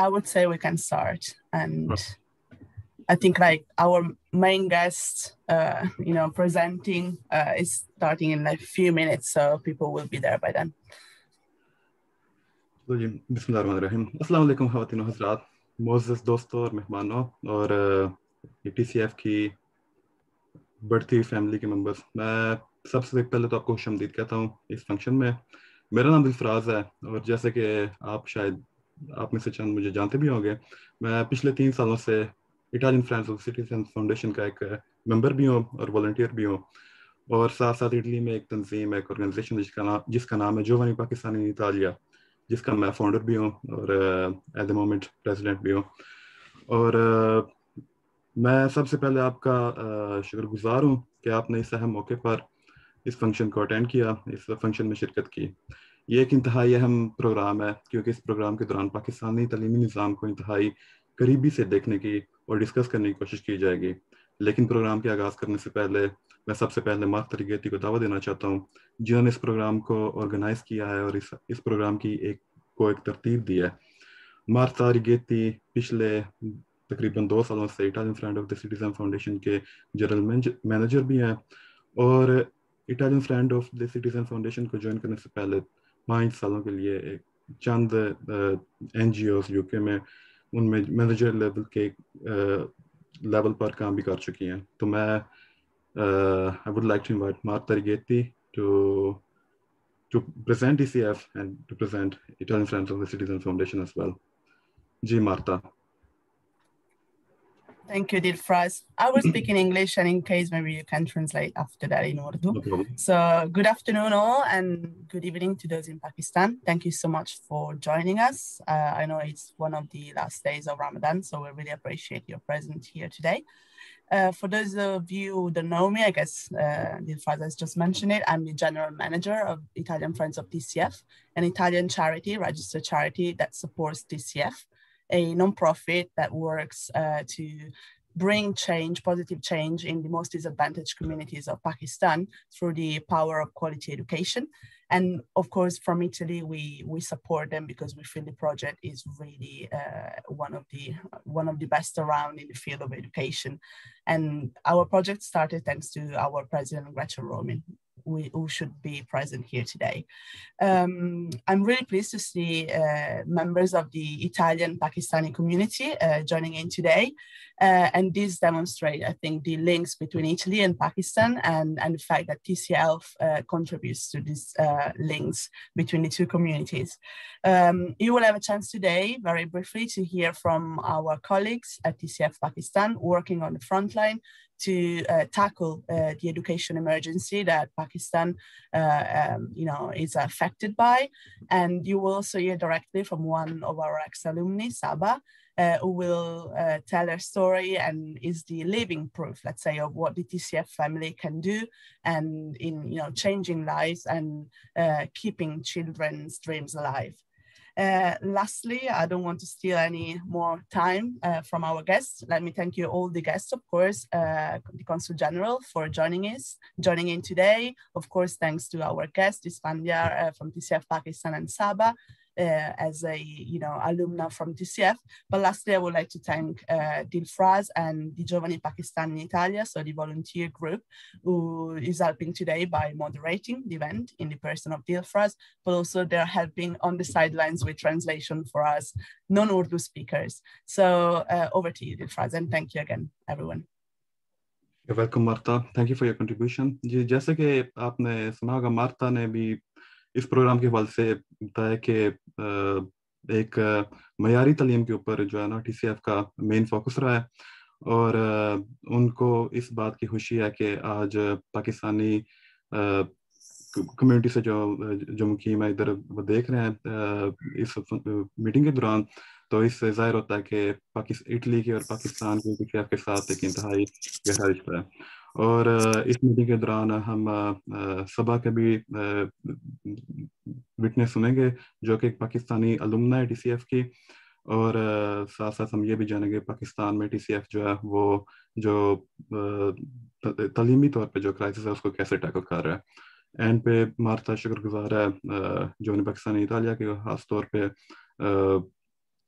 I would say we can start. And I think like our main guest, uh, you know, presenting uh, is starting in like a few minutes, so people will be there by then. तो जी बिस्मिल्लाहिर्रहमानिर्रहीम अस्सलाम वालेकुम ख़वातीन हज़रात मोज़स दोस्तों और मेहमानों और T C F की बढ़ती हुई फैमिली के मेंबर्स मैं सबसे पहले तो आपको खुश कहता हूँ इस फंक्शन में मेरा नाम दिलफराज है और जैसे कि आप शायद आप में से चंद मुझे जानते भी होंगे। मैं पिछले तीन सालों से Italian friends of citizen foundation का एक मेंबर भी हूँ और वॉल्टियर भी हूँ। और साथ साथ इटली में एक तंजीम एक ऑर्गेनाइजेशन जिसका नाम जिसका नाम है जोवानी पाकिस्तानी इतालिया जिसका मैं फाउंडर भी हूँ और एट द मोमेंट प्रेसिडेंट भी हूँ। और uh, मैं सबसे पहले आपका uh, शुक्रगुजार हूँ कि आपने इस अहम मौके पर इस फ़ंक्शन को अटेंड किया इस फ़ंक्शन में शिरकत की। ये एक इंतहाई अहम प्रोग्राम है, क्योंकि इस प्रोग्राम के दौरान पाकिस्तानी तलीमी निज़ाम को इंतहाई करीबी से देखने की और डिस्कस करने की कोशिश की जाएगी। लेकिन प्रोग्राम के आगाज़ करने से पहले मैं सबसे पहले मार्क तरीगेती को दावा देना चाहता हूँ। जिन्होंने इस प्रोग्राम को ऑर्गेनाइज किया है और इस इस प्रोग्राम की एक, को एक तरतीब दी है। मार्क तरीगेती पिछले तकरीबन दो सालों से Italian friend of the citizen foundation के जनरल मैनेजर भी हैं और Italian friend of the citizen foundation को ज्वाइन करने से पहले पाँच सालों के लिए एक चंद एन जी ओज यूके में उनमें मैनेजर लेवल के लेवल पर काम भी कर चुकी हैं तो मैं I would like to invite Mark Tarighetti to to present ECF and to present Italian Friends of the Citizen Foundation as well. Ji Marta. Thank you, Dilfraz. I will speak in English, and in case maybe you can translate after that in Urdu. No so, good afternoon, all, and good evening to those in Pakistan. Thank you so much for joining us. Uh, I know it's one of the last days of Ramadan, so we really appreciate your presence here today. Uh, for those of you who don't know me, I guess uh, Dilfraz has just mentioned it. I'm the general manager of Italian Friends of TCF, an Italian charity, registered charity that supports TCF a nonprofit that works uh, to bring change, positive change in the most disadvantaged communities of Pakistan through the power of quality education. And of course, from Italy, we we support them because we feel the project is really uh, one of the one of the best around in the field of education. And our project started thanks to our president Gretchen Roman, we, who should be present here today. Um, I'm really pleased to see uh, members of the Italian Pakistani community uh, joining in today. Uh, and this demonstrates, I think, the links between Italy and Pakistan and, and the fact that TCL uh, contributes to these uh, links between the two communities. Um, you will have a chance today, very briefly, to hear from our colleagues at TCF Pakistan working on the front line to uh, tackle uh, the education emergency that Pakistan, uh, um, you know, is affected by. And you will also hear directly from one of our ex-alumni, Saba, uh, who will uh, tell her story and is the living proof, let's say, of what the TCF family can do and in, you know, changing lives and keeping children's dreams alive. Uh, lastly, I don't want to steal any more time uh, from our guests. Let me thank you all the guests, of course, uh, the Consul General for joining us, joining in today. Of course, thanks to our guest, Isfandiar uh, from TCF Pakistan and Saba, uh, as a you know alumna from TCF. But lastly, I would like to thank uh, Dilfraz and the Giovani Pakistan in Italia, so the volunteer group who is helping today by moderating the event in the person of Dilfraz, but also they're helping on the sidelines with translation for us non-Urdu speakers. So uh, over to you, Dilfraz, and thank you again, everyone. You're welcome, Marta. Thank you for your contribution. जी जैसे कि आपने सुना होगा Marta ने भी इस programme के हवाले से बताया कि एक मैारी तलीम के ऊपर जो है ना टी का मेन फोकस रहा है। और उनको इस बात की खुशी है कि आज पाकिस्तानी कम्युनिटी से जो जो मुकीम है, इधर वो देख रहे हैं इस मीटिंग के दौरान। तो इससे ज़ाहिर होता है कि इटली के और पाकिस्तान के के साथ एक इंतहाई गहरा रिश्ता है। और इस मीटिंग के दौरान हम सभा के भी विटनेस सुनेंगे, जो कि पाकिस्तानी अलुमना है टी की। और साथ साथ हम ये भी जानेंगे पाकिस्तान में टी जो है, वो जो तलीमी तौर पे जो क्राइसिस है, उसको कैसे टैकल कर रहा है। एंड पे मार्ता शुक्रगुजार है जो पाकिस्तानी इतालिया के खास तौर पे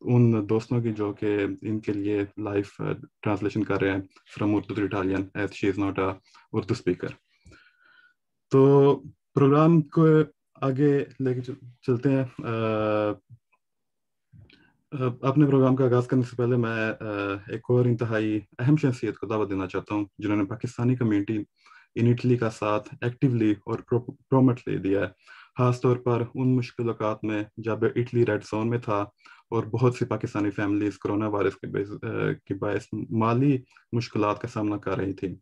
उन दोस्तों की जो कि इनके लिए लाइव ट्रांसलेशन कर रहे हैं from Urdu to Italian as she is not a Urdu speaker तो प्रोग्राम को आगे लेके चलते हैं। अपने प्रोग्राम का आगाज़ करने से पहले मैं एक और इंतहाई अहम शख्सियत को दावा देना चाहता हूँ, जिन्होंने पाकिस्तानी कम्युनिटी इन इटली का साथ एक्टिवली और प्रोमोटली दिया है। ख़ास तौर पर उन मुश्किल में जब इटली रेड जोन में था और बहुत सी पाकिस्तानी फैमिलीज़ कोरोना वायरस के के बायस माली मुश्किल का सामना कर रही थी।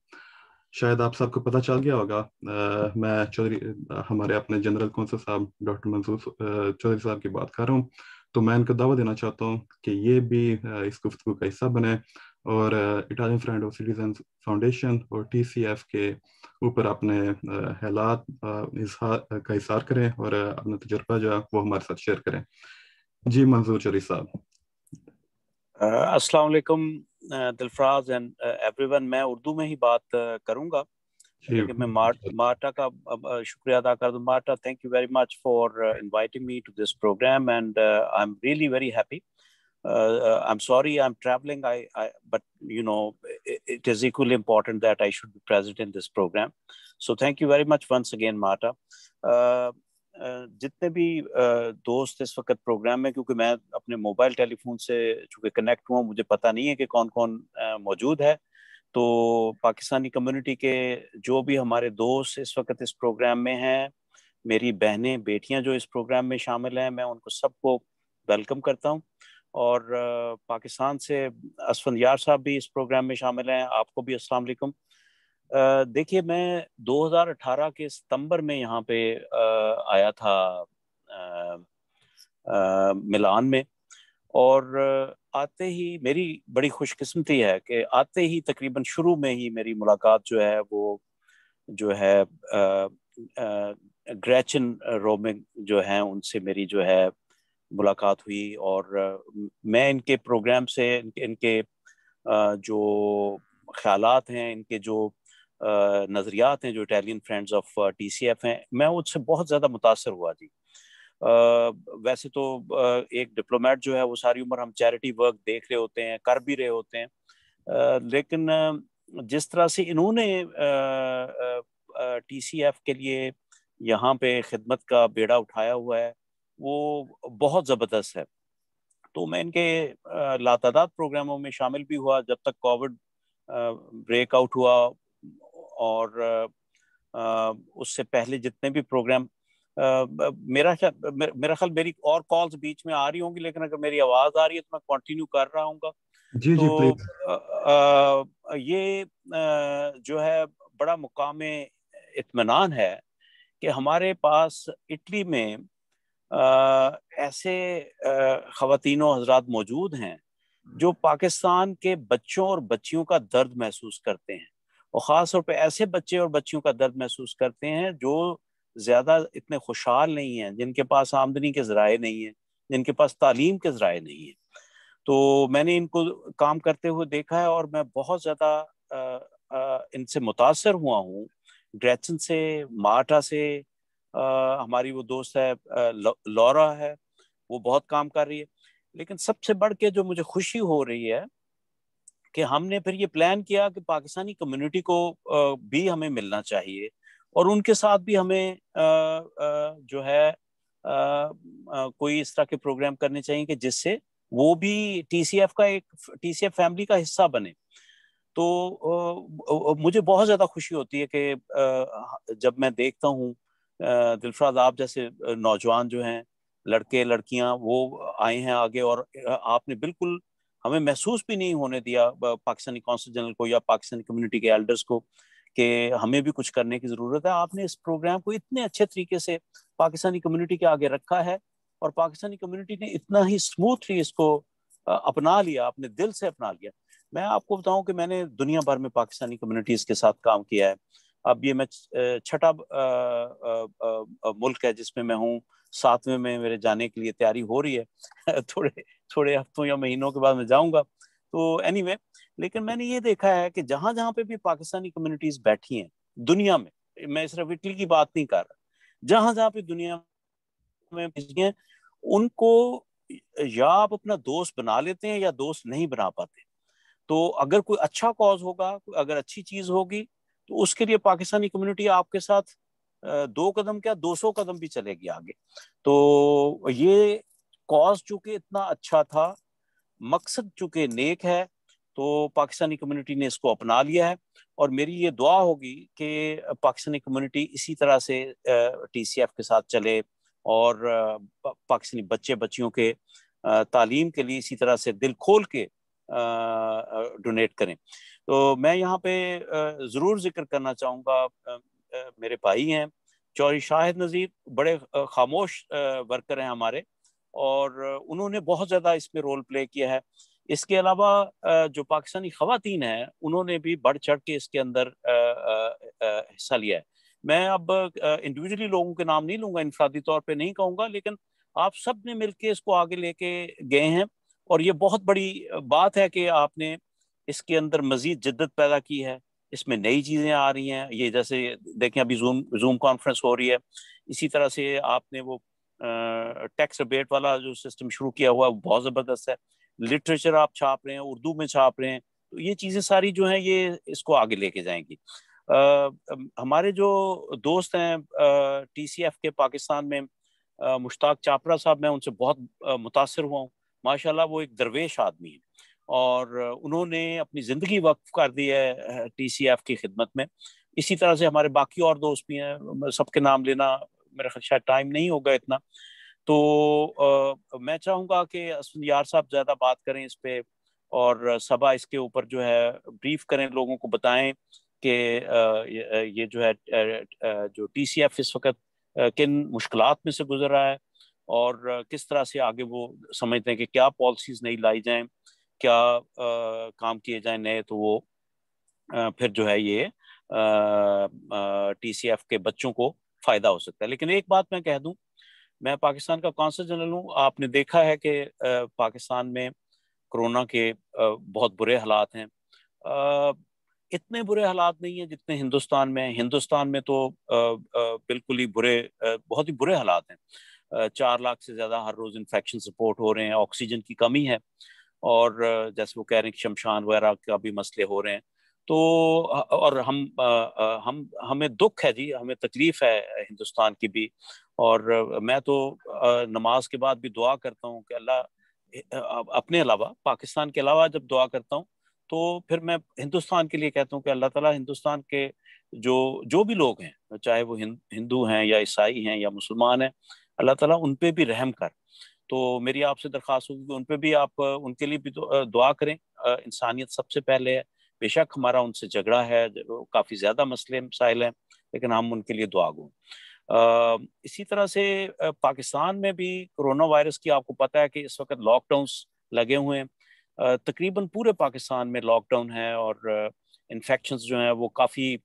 शायद आप सबको पता चल गया होगा आ, मैं चौधरी हमारे अपने जनरल कौंसल साहब डॉक्टर मंसूर चौधरी साहब की बात कर रहा हूँ। तो मैं इनको दावा देना चाहता हूँ कि ये भी इस गुफ्तु का हिस्सा बने और Italian friend of citizen foundation और टी के ऊपर अपने हालात का इजहार करें और अपना तजर्बा जो है वो हमारे साथ शेयर करें। जी मंजूर चौधरी साहब अस्सलाम वालेकुम दिलफराज एंड एवरीवन मैं उर्दू में ही बात करूंगा लेकिन मैं मार्टा का शुक्रिया अदा कर दूं Marta thank you very much for inviting me to this programme and I am really very happy uh, I'm sorry I'm traveling. I, I, but you know, it, it is equally important that I should be present in this program. So thank you very much once again, Marta. Uh, जितने भी दोस्त इस वक्त programme में, क्योंकि मैं अपने mobile telephone से चूँकि कनेक्ट हुआ मुझे पता नहीं है कि कौन कौन मौजूद है। तो पाकिस्तानी कम्युनिटी के जो भी हमारे दोस्त इस वक्त इस प्रोग्राम में हैं, मेरी बहनें, बेटियाँ जो इस प्रोग्राम में शामिल हैं, मैं उनको सबको वेलकम करता हूँ। और पाकिस्तान से असफन यार साहब भी इस प्रोग्राम में शामिल हैं, आपको भी अस्सलाम वालेकुम। देखिए मैं 2018 के सितंबर में यहाँ पे आया था मिलान में। और आते ही मेरी बड़ी खुशकिस्मती है कि आते ही तकरीबन शुरू में ही मेरी मुलाकात जो है वो जो है ग्रेचन रोमिंग जो है उनसे मेरी जो है मुलाकात हुई। और मैं इनके प्रोग्राम से इनके, इनके जो ख्यालात हैं इनके जो नज़रियात हैं, जो Italian friends of T C F हैं, मैं उससे बहुत ज़्यादा मुतासर हुआ जी। वैसे तो एक डिप्लोमेट जो है, वो सारी उम्र हम चैरिटी वर्क देख रहे होते हैं, कर भी रहे होते हैं। लेकिन जिस तरह से इन्होंने टी सी एफ़ के लिए यहाँ पे खिदमत का बेड़ा उठाया हुआ है, वो बहुत ज़बरदस्त है। तो मैं इनके लातादाद प्रोग्रामों में शामिल भी हुआ, जब तक कोविड ब्रेकआउट हुआ और उससे पहले जितने भी प्रोग्राम मेरा मेरा ख्याल मेरी और कॉल्स बीच में आ रही होंगी लेकिन अगर मेरी आवाज़ आ रही है तो मैं कंटिन्यू कर रहा हूँ जी तो जी आ, ये जो है बड़ा मुकाम इतमान है कि हमारे पास इटली में आ, ऐसे खातिनों हजरात मौजूद हैं जो पाकिस्तान के बच्चों और बच्चियों का दर्द महसूस करते हैं। और ख़ास तौर पे ऐसे बच्चे और बच्चियों का दर्द महसूस करते हैं जो ज़्यादा इतने खुशहाल नहीं हैं जिनके पास आमदनी के ज़राए नहीं हैं जिनके पास तालीम के ज़राए नहीं हैं। तो मैंने इनको काम करते हुए देखा है और मैं बहुत ज़्यादा इनसे मुतासर हुआ हूँ। ग्रेचन से मार्टा से आ, हमारी वो दोस्त है लौरा है वो बहुत काम कर रही है। लेकिन सबसे बढ़ के जो मुझे खुशी हो रही है कि हमने फिर ये प्लान किया कि पाकिस्तानी कम्युनिटी को भी हमें मिलना चाहिए और उनके साथ भी हमें जो है कोई इस तरह के प्रोग्राम करने चाहिए कि जिससे वो भी टीसीएफ का एक टीसीएफ फैमिली का हिस्सा बने। तो मुझे बहुत ज़्यादा खुशी होती है कि जब मैं देखता हूँ दिलफराज आप जैसे नौजवान जो हैं, लड़के, लड़कियाँ वो आए हैं आगे और आपने बिल्कुल हमें महसूस भी नहीं होने दिया पाकिस्तानी कौंसल जनरल को या पाकिस्तानी कम्युनिटी के एल्डर्स को कि हमें भी कुछ करने की ज़रूरत है। आपने इस प्रोग्राम को इतने अच्छे तरीके से पाकिस्तानी कम्युनिटी के आगे रखा है और पाकिस्तानी कम्युनिटी ने इतना ही स्मूथली इसको अपना लिया, अपने दिल से अपना लिया। मैं आपको बताऊँ कि मैंने दुनिया भर में पाकिस्तानी कम्युनिटीज़ के साथ काम किया है। अब ये मैं छठा मुल्क है जिसमें मैं हूँ सातवें में मेरे जाने के लिए तैयारी हो रही है। थोड़े थोड़े हफ्तों या महीनों के बाद मैं जाऊँगा। तो एनी anyway, लेकिन मैंने ये देखा है कि जहाँ जहाँ पे भी पाकिस्तानी कम्युनिटीज बैठी हैं दुनिया में मैं सिर्फ़ इटली की बात नहीं कर रहा जहाँ जहाँ पे दुनिया में हैं उनको या आप अपना दोस्त बना लेते हैं या दोस्त नहीं बना पाते। तो अगर कोई अच्छा कॉज होगा अगर अच्छी चीज़ होगी तो उसके लिए पाकिस्तानी कम्युनिटी आपके साथ दो कदम क्या, दो सौ कदम भी चलेगी आगे। तो ये कॉज चूँकि इतना अच्छा था, मकसद चूँकि नेक है तो पाकिस्तानी कम्युनिटी ने इसको अपना लिया है। और मेरी ये दुआ होगी कि पाकिस्तानी कम्युनिटी इसी तरह से टीसीएफ के साथ चले और पाकिस्तानी बच्चे बच्चियों के तालीम के लिए इसी तरह से दिल खोल के डोनेट करें। तो मैं यहाँ पे ज़रूर ज़िक्र करना चाहूँगा। मेरे भाई हैं चौरी शाहिद नज़ीर बड़े खामोश वर्कर हैं हमारे और उन्होंने बहुत ज़्यादा इसमें रोल प्ले किया है। इसके अलावा जो पाकिस्तानी खातन हैं, उन्होंने भी बढ़ चढ़ के इसके अंदर हिस्सा लिया है। मैं अब इंडिविजुअली लोगों के नाम नहीं लूँगा इंफरादी तौर पर नहीं कहूँगा, लेकिन आप सबने मिलकर इसको आगे लेके गए हैं और ये बहुत बड़ी बात है कि आपने इसके अंदर मजीद जिद्दत पैदा की है इसमें नई चीज़ें आ रही हैं। ये जैसे देखें अभी जूम जूम कॉन्फ्रेंस हो रही है। इसी तरह से आपने वो टैक्स रिबेट वाला जो सिस्टम शुरू किया हुआ है बहुत ज़बरदस्त है। लिटरेचर आप छाप रहे हैं उर्दू में छाप रहे हैं तो ये चीज़ें सारी जो हैं ये इसको आगे लेके जाएँगी। आ, हमारे जो दोस्त हैं टीसीएफ के पाकिस्तान में मुश्ताक चापरा साहब मैं उनसे बहुत मुतासर हुआ हूँ। माशाल्लाह वो एक दरवेश आदमी है। और उन्होंने अपनी ज़िंदगी वक्फ कर दी है टीसीएफ की खिदमत में। इसी तरह से हमारे बाकी और दोस्त भी हैं सबके नाम लेना मेरा ख्याल शायद टाइम नहीं होगा इतना। तो आ, मैं चाहूँगा कि यार साहब ज़्यादा बात करें इस पे और सभा इसके ऊपर जो है ब्रीफ करें लोगों को बताएँ कि ये जो है जो टीसीएफ इस वक्त किन मुश्किल में से गुजर रहा है और किस तरह से आगे वो समझते हैं कि क्या पॉलिसीज़ नहीं लाई जाएँ। क्या आ, काम किए जाए नए तो वो आ, फिर जो है ये टीसीएफ के बच्चों को फ़ायदा हो सकता है। लेकिन एक बात मैं कह दूँ मैं पाकिस्तान का कौंसल जनरल हूँ। आपने देखा है कि पाकिस्तान में कोरोना के बहुत बुरे हालात हैं। इतने बुरे हालात नहीं है जितने हिंदुस्तान में हिंदुस्तान में तो बिल्कुल ही बुरे बहुत ही बुरे हालात हैं। चार लाख से ज़्यादा हर रोज़ इन्फेक्शन रिपोर्ट हो रहे हैं। ऑक्सीजन की कमी है। और जैसे वो कह रहे हैं कि शमशान वगैरह का भी मसले हो रहे हैं। तो और हम हम, हमें दुख है जी, हमें तकलीफ़ है हिंदुस्तान की भी। और मैं तो नमाज़ के बाद भी दुआ करता हूँ कि अल्लाह अपने अलावा, पाकिस्तान के अलावा जब दुआ करता हूँ तो फिर मैं हिंदुस्तान के लिए कहता हूँ कि अल्लाह ताला हिंदुस्तान के जो जो भी लोग हैं, चाहे वो हिंदू हैं या ईसाई हैं या मुसलमान हैं, अल्लाह ताला उन पे भी रहम कर। तो मेरी आपसे दरख्वास्त होगी कि उन पर भी आप, उनके लिए भी दुआ करें। इंसानियत सबसे पहले है। बेशक हमारा उनसे झगड़ा है काफ़ी ज़्यादा मसले मसाइल हैं, लेकिन हम उनके लिए दुआ गो इसी तरह से पाकिस्तान में भी कोरोना वायरस की आपको पता है कि इस वक्त लॉकडाउन लगे हुए हैं। तकरीबन पूरे पाकिस्तान में लॉकडाउन है और इन्फेक्शन जो हैं वो काफ़ी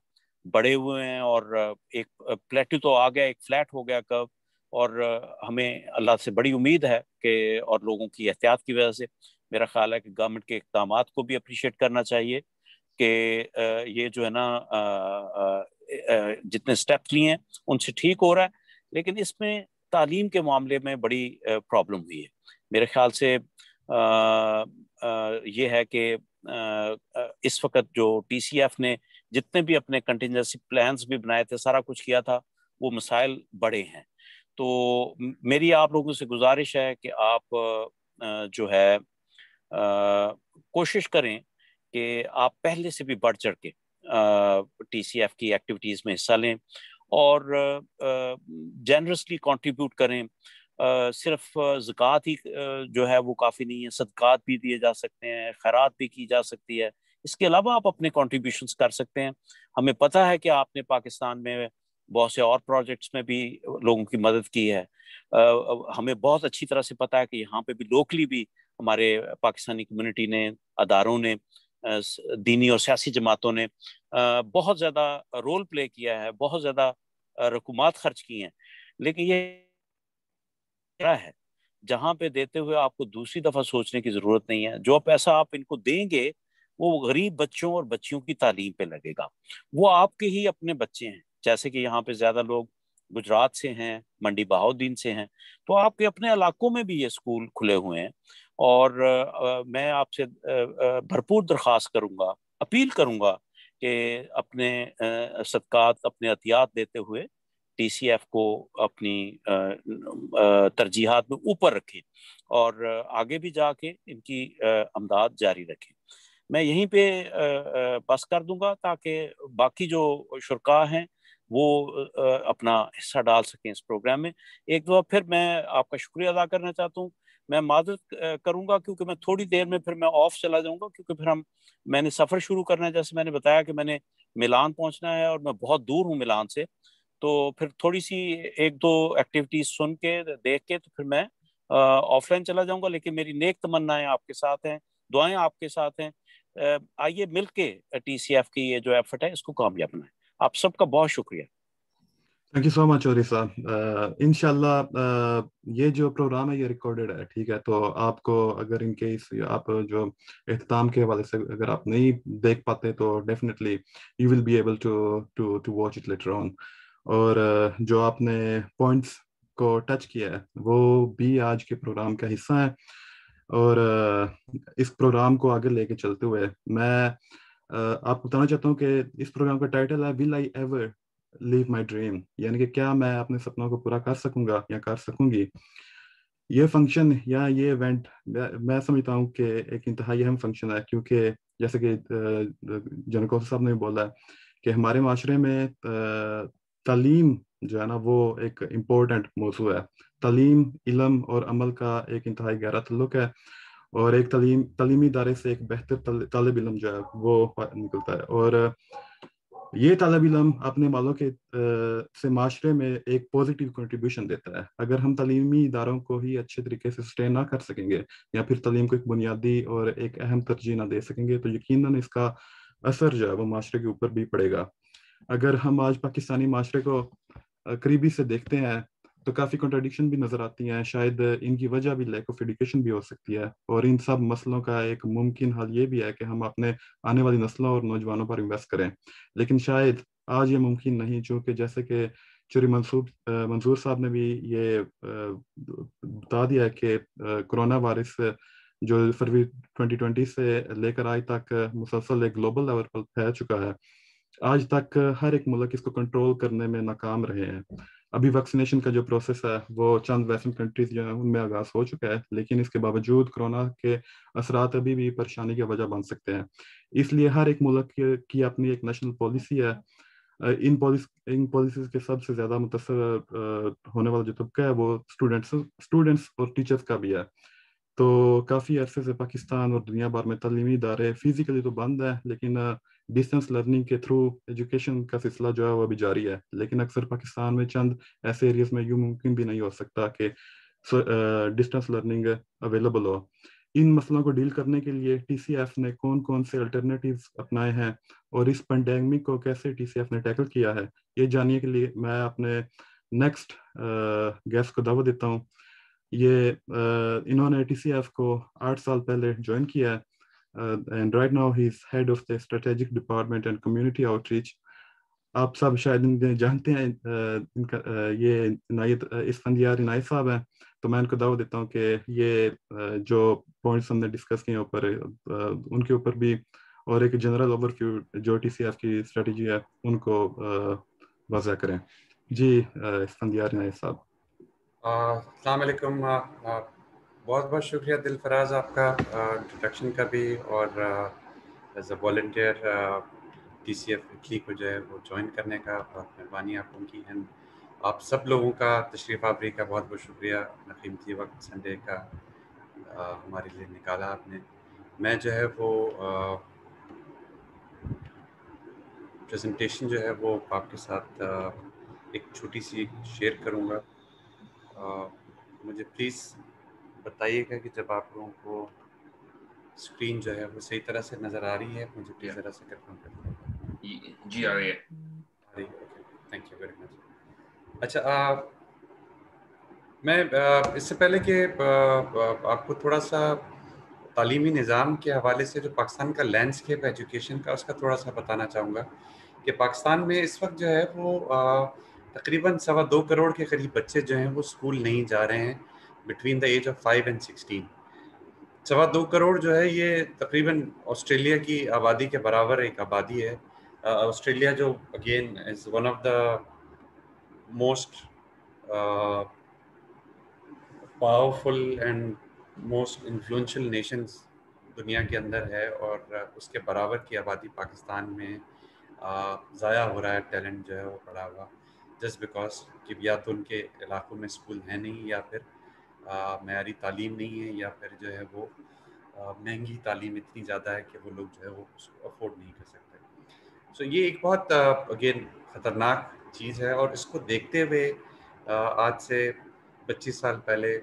बड़े हुए हैं और एक प्लेटू तो आ गया, एक फ्लैट हो गया कब और हमें अल्लाह से बड़ी उम्मीद है कि, और लोगों की एहतियात की वजह से, मेरा ख्याल है कि गवर्नमेंट के इकदाम को भी अप्रिशिएट करना चाहिए कि ये जो है ना जितने स्टेप्स लिए हैं, उनसे ठीक हो रहा है। लेकिन इसमें तालीम के मामले में बड़ी प्रॉब्लम हुई है। मेरे ख्याल से ये है कि इस वक्त जो टीसीएफ ने जितने भी अपने कंटिजेंसी प्लान्स भी बनाए थे, सारा कुछ किया था, वो मसाइल बड़े हैं। तो मेरी आप लोगों से गुजारिश है कि आप जो है कोशिश करें कि आप पहले से भी बढ़ चढ़ के टीसीएफ की एक्टिविटीज़ में हिस्सा लें और जनरसली कंट्रीब्यूट करें। आ, सिर्फ़ ज़क़़त ही जो है वो काफ़ी नहीं है सदक़ात भी दिए जा सकते हैं खैरात भी की जा सकती है। इसके अलावा आप अपने कॉन्ट्रीब्यूशन कर सकते हैं। हमें पता है कि आपने पाकिस्तान में बहुत से और प्रोजेक्ट्स में भी लोगों की मदद की है। हमें बहुत अच्छी तरह से पता है कि यहाँ पे भी लोकली भी हमारे पाकिस्तानी कम्युनिटी ने, अदारों ने दीनी और सियासी जमातों ने बहुत ज़्यादा रोल प्ले किया है, बहुत ज़्यादा रकूमात खर्च की हैं। लेकिन ये है? जहाँ पे देते हुए आपको दूसरी दफ़ा सोचने की ज़रूरत नहीं है। जो पैसा आप इनको देंगे, वो गरीब बच्चों और बच्चियों की तालीम पे लगेगा। वो आपके ही अपने बच्चे हैं। जैसे कि यहाँ पे ज़्यादा लोग गुजरात से हैं मंडी बहाउद्दीन से हैं तो आपके अपने इलाकों में भी ये स्कूल खुले हुए हैं। और आ, मैं आपसे भरपूर दरख्वास्त करूँगा अपील करूँगा कि अपने सदकात अपने एहतियात देते हुए टीसीएफ को अपनी तरजीहत में ऊपर रखें और आगे भी जाके इनकी अमदाद जारी रखें। मैं यहीं पे बस कर दूँगा ताकि बाकी जो शुरा हैं वो अपना हिस्सा डाल सकें इस प्रोग्राम में। एक दो फिर मैं आपका शुक्रिया अदा करना चाहता हूँ। मैं माजरत करूँगा क्योंकि मैं थोड़ी देर में फिर मैं ऑफ़ चला जाऊँगा क्योंकि फिर हम, मैंने सफ़र शुरू करना है। जैसे मैंने बताया कि मैंने मिलान पहुँचना है और मैं बहुत दूर हूँ मिलान से। तो फिर थोड़ी सी एक दो एक्टिविटीज़ सुन के, देख के तो फिर मैं ऑफलाइन चला जाऊँगा। लेकिन मेरी नेक तमन्नाएँ आपके साथ हैं, दुआएँ आपके साथ हैं। आइए मिलके टीसीएफ की ये जो एफर्ट है, इसको कामयाब बनाए। आप सबका बहुत शुक्रिया। Thank you so much Chaudhry साहब इनशाला ये जो प्रोग्राम है, ये रिकॉर्डेड है, ठीक है? तो आपको अगर इन केस आप जो अहतमाम के हवाले से अगर आप नहीं देख पाते तो definitely you will be able to to to watch it later on और जो आपने पॉइंट्स को टच किया है, वो भी आज के प्रोग्राम का हिस्सा है। और इस प्रोग्राम को आगे लेके चलते हुए मैं आपको बताना चाहता हूँ कि इस प्रोग्राम का टाइटल है will I ever leave my dream यानी कि क्या मैं अपने सपनों को पूरा कर सकूँगा या कर सकूँगी? ये फ़ंक्शन या ये इवेंट मैं समझता हूँ कि एक इंतहाई अहम फ़ंक्शन है, क्योंकि जैसे कि जनकोस साहब ने बोला है कि हमारे माशरे में तालीम जो है ना, वो एक इम्पोर्टेंट मौजू है। तालीम, इलम और अमल का एक इंतहाई गहरा तल्लुक है। और एक तलीम, तलीमी इदारे से एक बेहतर तालब इलम जो है, वो निकलता है। और ये तालब इलम अपने वालों के से माशरे में एक पॉजिटिव कंट्रीब्यूशन देता है। अगर हम तलीमी इदारों को ही अच्छे तरीके से सस्टेन ना कर सकेंगे, या फिर तलीम को एक बुनियादी और एक अहम तरजीह ना दे सकेंगे तो यकीन इसका असर जो है, वो माशरे के ऊपर भी पड़ेगा। अगर हम आज पाकिस्तानी माशरे को करीबी से देखते हैं तो काफ़ी कॉन्ट्रडिक्शन भी नज़र आती हैं। शायद इनकी वजह भी लैक ऑफ़ एडुकेशन भी हो सकती है। और इन सब मसलों का एक मुमकिन हल ये भी है कि हम अपने आने वाली नस्लों और नौजवानों पर इन्वेस्ट करें। लेकिन शायद आज ये मुमकिन नहीं, चूँकि जैसे कि चुरी मंसूर मंसूर साहब ने भी ये बता दिया है कि कोरोना वायरस जो फरवरी 2020 से लेकर आज तक मुसलसल एक ग्लोबल लेवल पर फैल चुका है। आज तक हर एक मुल्क इसको कंट्रोल करने में नाकाम रहे हैं। अभी वैक्सीनेशन का जो प्रोसेस है, वो चंद वेस्टर्न कंट्रीज़ जो है, उनमें आगाज़ हो चुका है, लेकिन इसके बावजूद कोरोना के असरात अभी भी परेशानी की वजह बन सकते हैं। इसलिए हर एक मुल्क की अपनी एक नेशनल पॉलिसी है। इन पॉलिस इन पॉलिसीज़ के सबसे ज़्यादा मुतासर होने वाला जो तबका है, वो स्टूडेंट्स स्टूडेंट्स और टीचर्स का भी है। तो काफ़ी अरसे से पाकिस्तान और दुनिया भर में तलीमी इदारे फिजिकली तो बंद है, लेकिन डिस्टेंस लर्निंग के थ्रू एजुकेशन का सिलसिला जो है वो अभी जारी है, लेकिन अक्सर पाकिस्तान में चंद ऐसे एरियाज़ में यूँ मुमकिन भी नहीं हो सकता कि डिस्टेंस लर्निंग अवेलेबल हो। इन मसलों को डील करने के लिए टीसीएफ ने कौन कौन से अल्टरनेटिव अपनाए हैं और इस पेंडेमिक को कैसे टीसीएफ ने टैकल किया है, ये जानने के लिए मैं अपने नेक्स्ट गेस्ट को दावा देता हूँ। ये इन्होंने टीसीएफ को आठ साल पहले ज्वाइन किया है। And right now he is head of the strategic department and community outreach आप सब शायद जानते हैं इनका ये इनायत इस फंदियार इनायत साहब हैं। तो मैं इनको दावा देता हूँ कि ये जो पॉइंट्स हमने डिस्कस किए ऊपर उनके ऊपर भी और एक जनरल ओवरव्यू जो टी की स्ट्रेटजी है, उनको वजह करें। जी फंदियार इनायत साहब। अलकुम बहुत बहुत शुक्रिया दिल फराज आपका इंट्रोडक्शन का भी और as a volunteer T C F Italy को जो है वो ज्वाइन करने का बहुत मेहरबानी आप उनकी एंड आप सब लोगों का तशरीफ़ आवरी का बहुत बहुत शुक्रिया। अपना वक्त संडे का आ, हमारे लिए निकाला आपने। मैं जो है वो प्रेजेंटेशन जो है वो आपके साथ आ, एक छोटी सी शेयर करूँगा। मुझे प्लीज़ बताइएगा कि जब आप लोगों को स्क्रीन जो है वो सही तरह से नज़र आ रही है मुझे प्लीज़ ज़रा से कंफर्म कर जी आ रही है थैंक यू वेरी मच अच्छा आ, मैं आ, इससे पहले कि आपको थोड़ा सा तालीमी निज़ाम के हवाले से जो पाकिस्तान का लैंडस्केप एजुकेशन का उसका थोड़ा सा बताना चाहूँगा कि पाकिस्तान में इस वक्त जो है वो तकरीबन सवा दो करोड़ के करीब बच्चे जो हैं वो स्कूल नहीं जा रहे हैं। Between the age of five and sixteen सवा दो करोड़ जो है ये तकरीबन ऑस्ट्रेलिया की आबादी के बराबर एक आबादी है। ऑस्ट्रेलिया जो again is one of the most powerful and most influential nations दुनिया के अंदर है और उसके बराबर की आबादी पाकिस्तान में ज़ाया हो रहा है। टैलेंट जो है वो पड़ा हुआ जस्ट बिकॉज़ कि या तो उनके इलाकों में स्कूल है नहीं या फिर मैारी तालीम नहीं है या फिर जो है वो महँगी तालीम इतनी ज़्यादा है कि वो लोग जो है वो उसको अफोर्ड नहीं कर सकते। सो so, ये एक बहुत अगेन ख़तरनाक चीज़ है और इसको देखते हुए आज से 25 साल पहले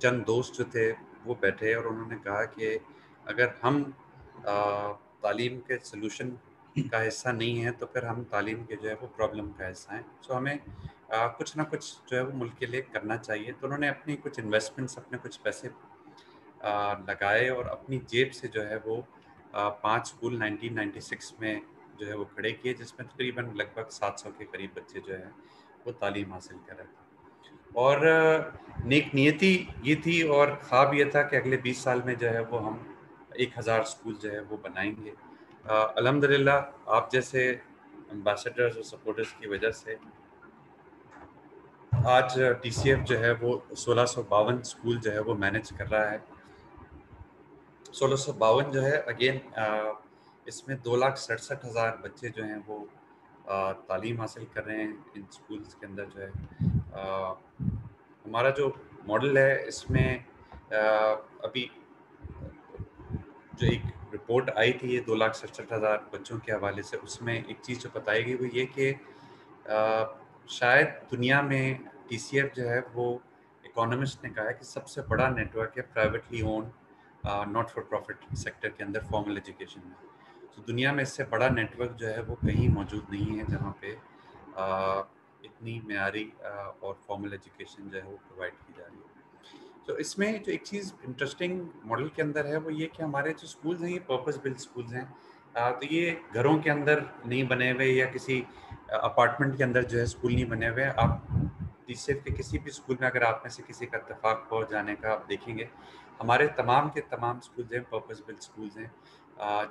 चंद दोस्त जो थे वो बैठे और उन्होंने कहा कि अगर हम तालीम के सलूशन का हिस्सा नहीं है तो फिर हम तालीम के जो है वो प्रॉब्लम का हिस्सा हैं। सो हमें आ, कुछ ना कुछ जो है वो मुल्क के लिए करना चाहिए। तो उन्होंने अपनी कुछ इन्वेस्टमेंट्स अपने कुछ पैसे आ, लगाए और अपनी जेब से जो है वो पाँच स्कूल 1996 में जो है वो खड़े किए जिसमें तकरीबन लगभग 700 के करीब बच्चे जो है वो तालीम हासिल कर रहे थे। और नेक नियति ये थी और ख्वाब ये था कि अगले 20 साल में जो है वो हम एक हज़ार स्कूल जो है वो बनाएँगे। अल्हम्दुलिल्लाह, आप जैसे एम्बेसडर्स और सपोर्टर्स की वजह से आज टीसीएफ जो है वो सोलह स्कूल जो है वो मैनेज कर रहा है। सोलह जो है अगेन इसमें दो लाख सड़सठ हज़ार बच्चे जो हैं वो तालीम हासिल कर रहे हैं इन स्कूल्स के अंदर जो है। हमारा जो मॉडल है, इसमें अभी जो एक रिपोर्ट आई थी ये दो लाख सड़सठ हज़ार बच्चों के हवाले से उसमें एक चीज़ जो बताई गई वो ये कि शायद दुनिया में टीसीएफ जो है वो इकोनॉमिस्ट ने कहा है कि सबसे बड़ा नेटवर्क है privately own not for profit sector के अंदर फॉर्मल एजुकेशन में। तो दुनिया में इससे बड़ा नेटवर्क जो है वो कहीं मौजूद नहीं है जहाँ पे आ, इतनी मैारी और फॉर्मल एजुकेशन जो है वो प्रोवाइड की जा रही है। तो इसमें जो एक चीज़ इंटरेस्टिंग मॉडल के अंदर है वो ये कि हमारे जो स्कूल्स हैं, ये पर्पज़ बिल्ड स्कूल्स हैं तो ये घरों के अंदर नहीं बने हुए या किसी अपार्टमेंट के अंदर जो है स्कूल नहीं बने हुए। आप सिर्फ़ के किसी भी स्कूल में अगर आप में से किसी का इतफाक पहुँच जाने का, आप देखेंगे। हमारे तमाम के तमाम स्कूल्स हैं पर्पज़ बिल्ड स्कूल्स हैं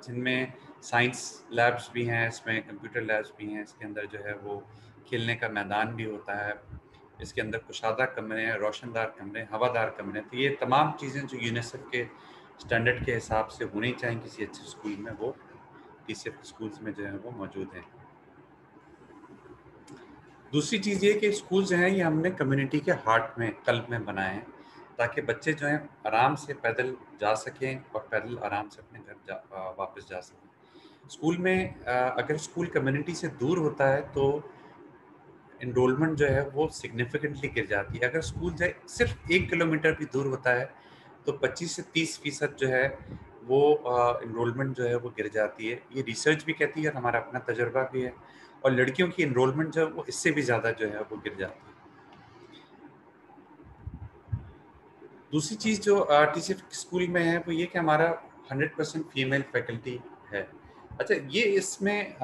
जिनमें साइंस लैब्स भी हैं, इसमें कंप्यूटर लैब्स भी हैं, इसके अंदर जो है वो खेलने का मैदान भी होता है। इसके अंदर कुशादा कमरे हैं, रोशनदार कमरे हवादार कमरे तो ये तमाम चीज़ें जो यूनिसेफ के स्टैंडर्ड के हिसाब से होनी चाहिए किसी अच्छे स्कूल में, वो टी स्कूल्स में जो है, वो मौजूद हैं। दूसरी चीज़ ये कि स्कूल जो हैं, ये हमने कम्युनिटी के हार्ट में कल्ब में बनाए हैं, ताकि बच्चे जो हैं, आराम से पैदल जा सकें और पैदल आराम से अपने घर जा वापस जा सकें। स्कूल में अगर स्कूल कम्युनिटी से दूर होता है तो इनरोलमेंट जो है वो सिग्निफिकेंटली गिर जाती है। अगर स्कूल जाए, सिर्फ़ एक किलोमीटर भी दूर होता है तो 25 से 30 फ़ीसद जो है वो इनरोलमेंट जो है वो गिर जाती है। ये रिसर्च भी कहती है हमारा अपना तजर्बा भी है। और लड़कियों की इनरोलमेंट जो है वो इससे भी ज़्यादा जो है वो गिर जाती है। दूसरी चीज़ जो टी स्कूल में है वो ये कि हमारा 100 परसेंट फीमेल फैकल्टी है। अच्छा ये इसमें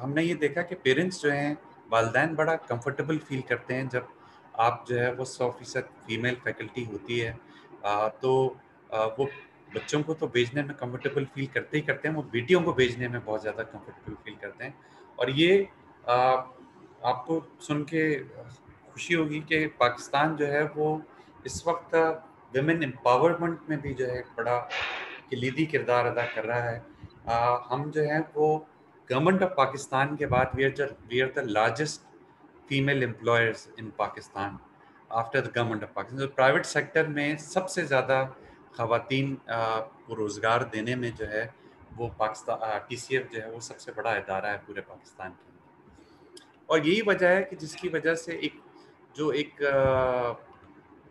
हमने ये देखा कि पेरेंट्स जो हैं वालदेन बड़ा कंफर्टेबल फील करते हैं जब आप जो है वो सौ फ़ीसद फीमेल फैकल्टी होती है। आ, तो आ, वो बच्चों को तो भेजने में कंफर्टेबल फील करते ही करते हैं वो बेटियों को भेजने में बहुत ज़्यादा कंफर्टेबल फील करते हैं। और ये आ, आपको सुन के खुशी होगी कि पाकिस्तान जो है वो इस वक्त वेमेन एम्पावरमेंट में भी जो है बड़ा कलीदी किरदार अदा कर रहा है। आ, हम जो है वो गवर्नमेंट ऑफ़ पाकिस्तान के बाद we are we are the largest female employers in Pakistan after the government of Pakistan. Private sector में सबसे ज़्यादा खातन को रोज़गार देने में जो है वो पाकिस्तान टी सी एफ़ जो है वो सबसे बड़ा इदारा है पूरे पाकिस्तान के अंदर. और यही वजह है कि जिसकी वजह से एक जो एक आ,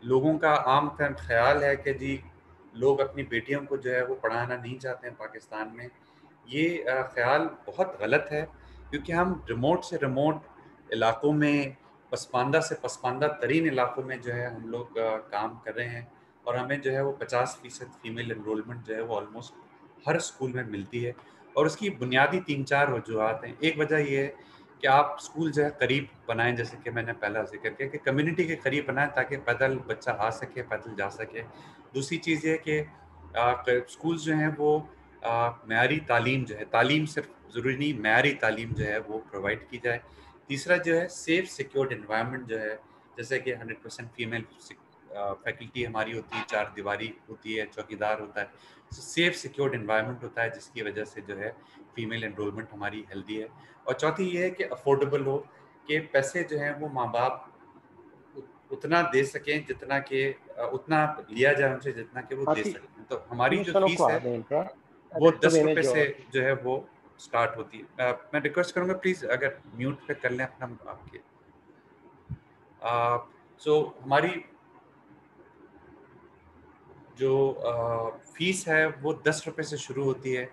लोगों का आम ख्याल है कि जी लोग अपनी बेटियों को जो है वो पढ़ाना नहीं चाहते हैं पाकिस्तान में ये ख्याल बहुत गलत है, क्योंकि हम रिमोट से रिमोट इलाकों में पसमानदा से पसमानदा तरीन इलाकों में जो है हम लोग काम कर रहे हैं और हमें जो है वो पचास फ़ीसद फीमेल इनरोलमेंट जो है वो ऑलमोस्ट हर स्कूल में मिलती है और उसकी बुनियादी तीन चार वजूहत हैं। एक वजह ये है कि आप स्कूल जो है करीब बनाएँ, जैसे कि मैंने पहला ज़िक्र किया कि कम्युनिटी के करीब बनाएँ ताकि पैदल बच्चा आ सके, पैदल जा सके। दूसरी चीज़ ये कि स्कूल जो हैं वो मैारी तालीम जो है तालीम सिर्फ़ ज़रूरी नहीं मैारी तालीम जो है वो प्रोवाइड की जाए। तीसरा जो है सेफ़ सिक्योर्ड इन्वायरमेंट जो है जैसे कि हंड्रेड परसेंट फीमेल फैकल्टी हमारी होती है चार दीवारी होती है चौकीदार होता है। सेफ़ सिक्योर्ड इन्वायरमेंट होता है जिसकी वजह से जो है फीमेल एनरोलमेंट हमारी हेल्दी है। और चौथी ये है कि अफोर्डेबल हो कि पैसे जो हैं वो माँ बाप उतना दे सकें जितना के उतना लिया जाए उनसे जितना कि वो दे सकें। तो हमारी जो फ़ीस है वो दस रुपए से जो है वो स्टार्ट होती है। मैं रिक्वेस्ट करूँगा प्लीज़ अगर म्यूट पे कर लें अपना आपके। सो हमारी जो फ़ीस है वो दस रुपये से शुरू होती है।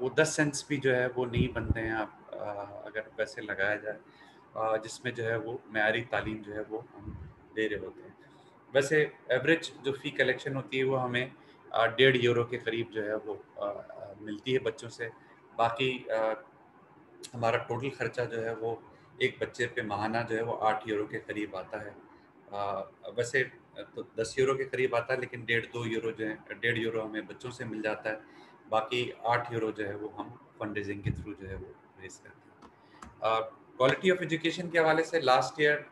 वो दस सेंट्स भी जो है वो नहीं बनते हैं आप अगर पैसे लगाया जाए। जिसमें जो है वो मैारी तालीम जो है वो हम दे रहे होते हैं। वैसे एवरेज जो फ़ी कलेक्शन होती है वो हमें डेढ़ यूरो के करीब जो है वो मिलती है बच्चों से। बाकी हमारा टोटल ख़र्चा जो है वो एक बच्चे पे माहाना जो है वो आठ यूरो के करीब आता है। वैसे तो दस यूरो के करीब आता है, लेकिन डेढ़ दो यूरो जो है, डेढ़ यूरो हमें बच्चों से मिल जाता है। बाकी आठ यूरो जो है वो हम फंड रेजिंग के थ्रू जो है वो रेज करते हैं। क्वालिटी ऑफ़ एजुकेशन के हवाले से लास्ट ईयर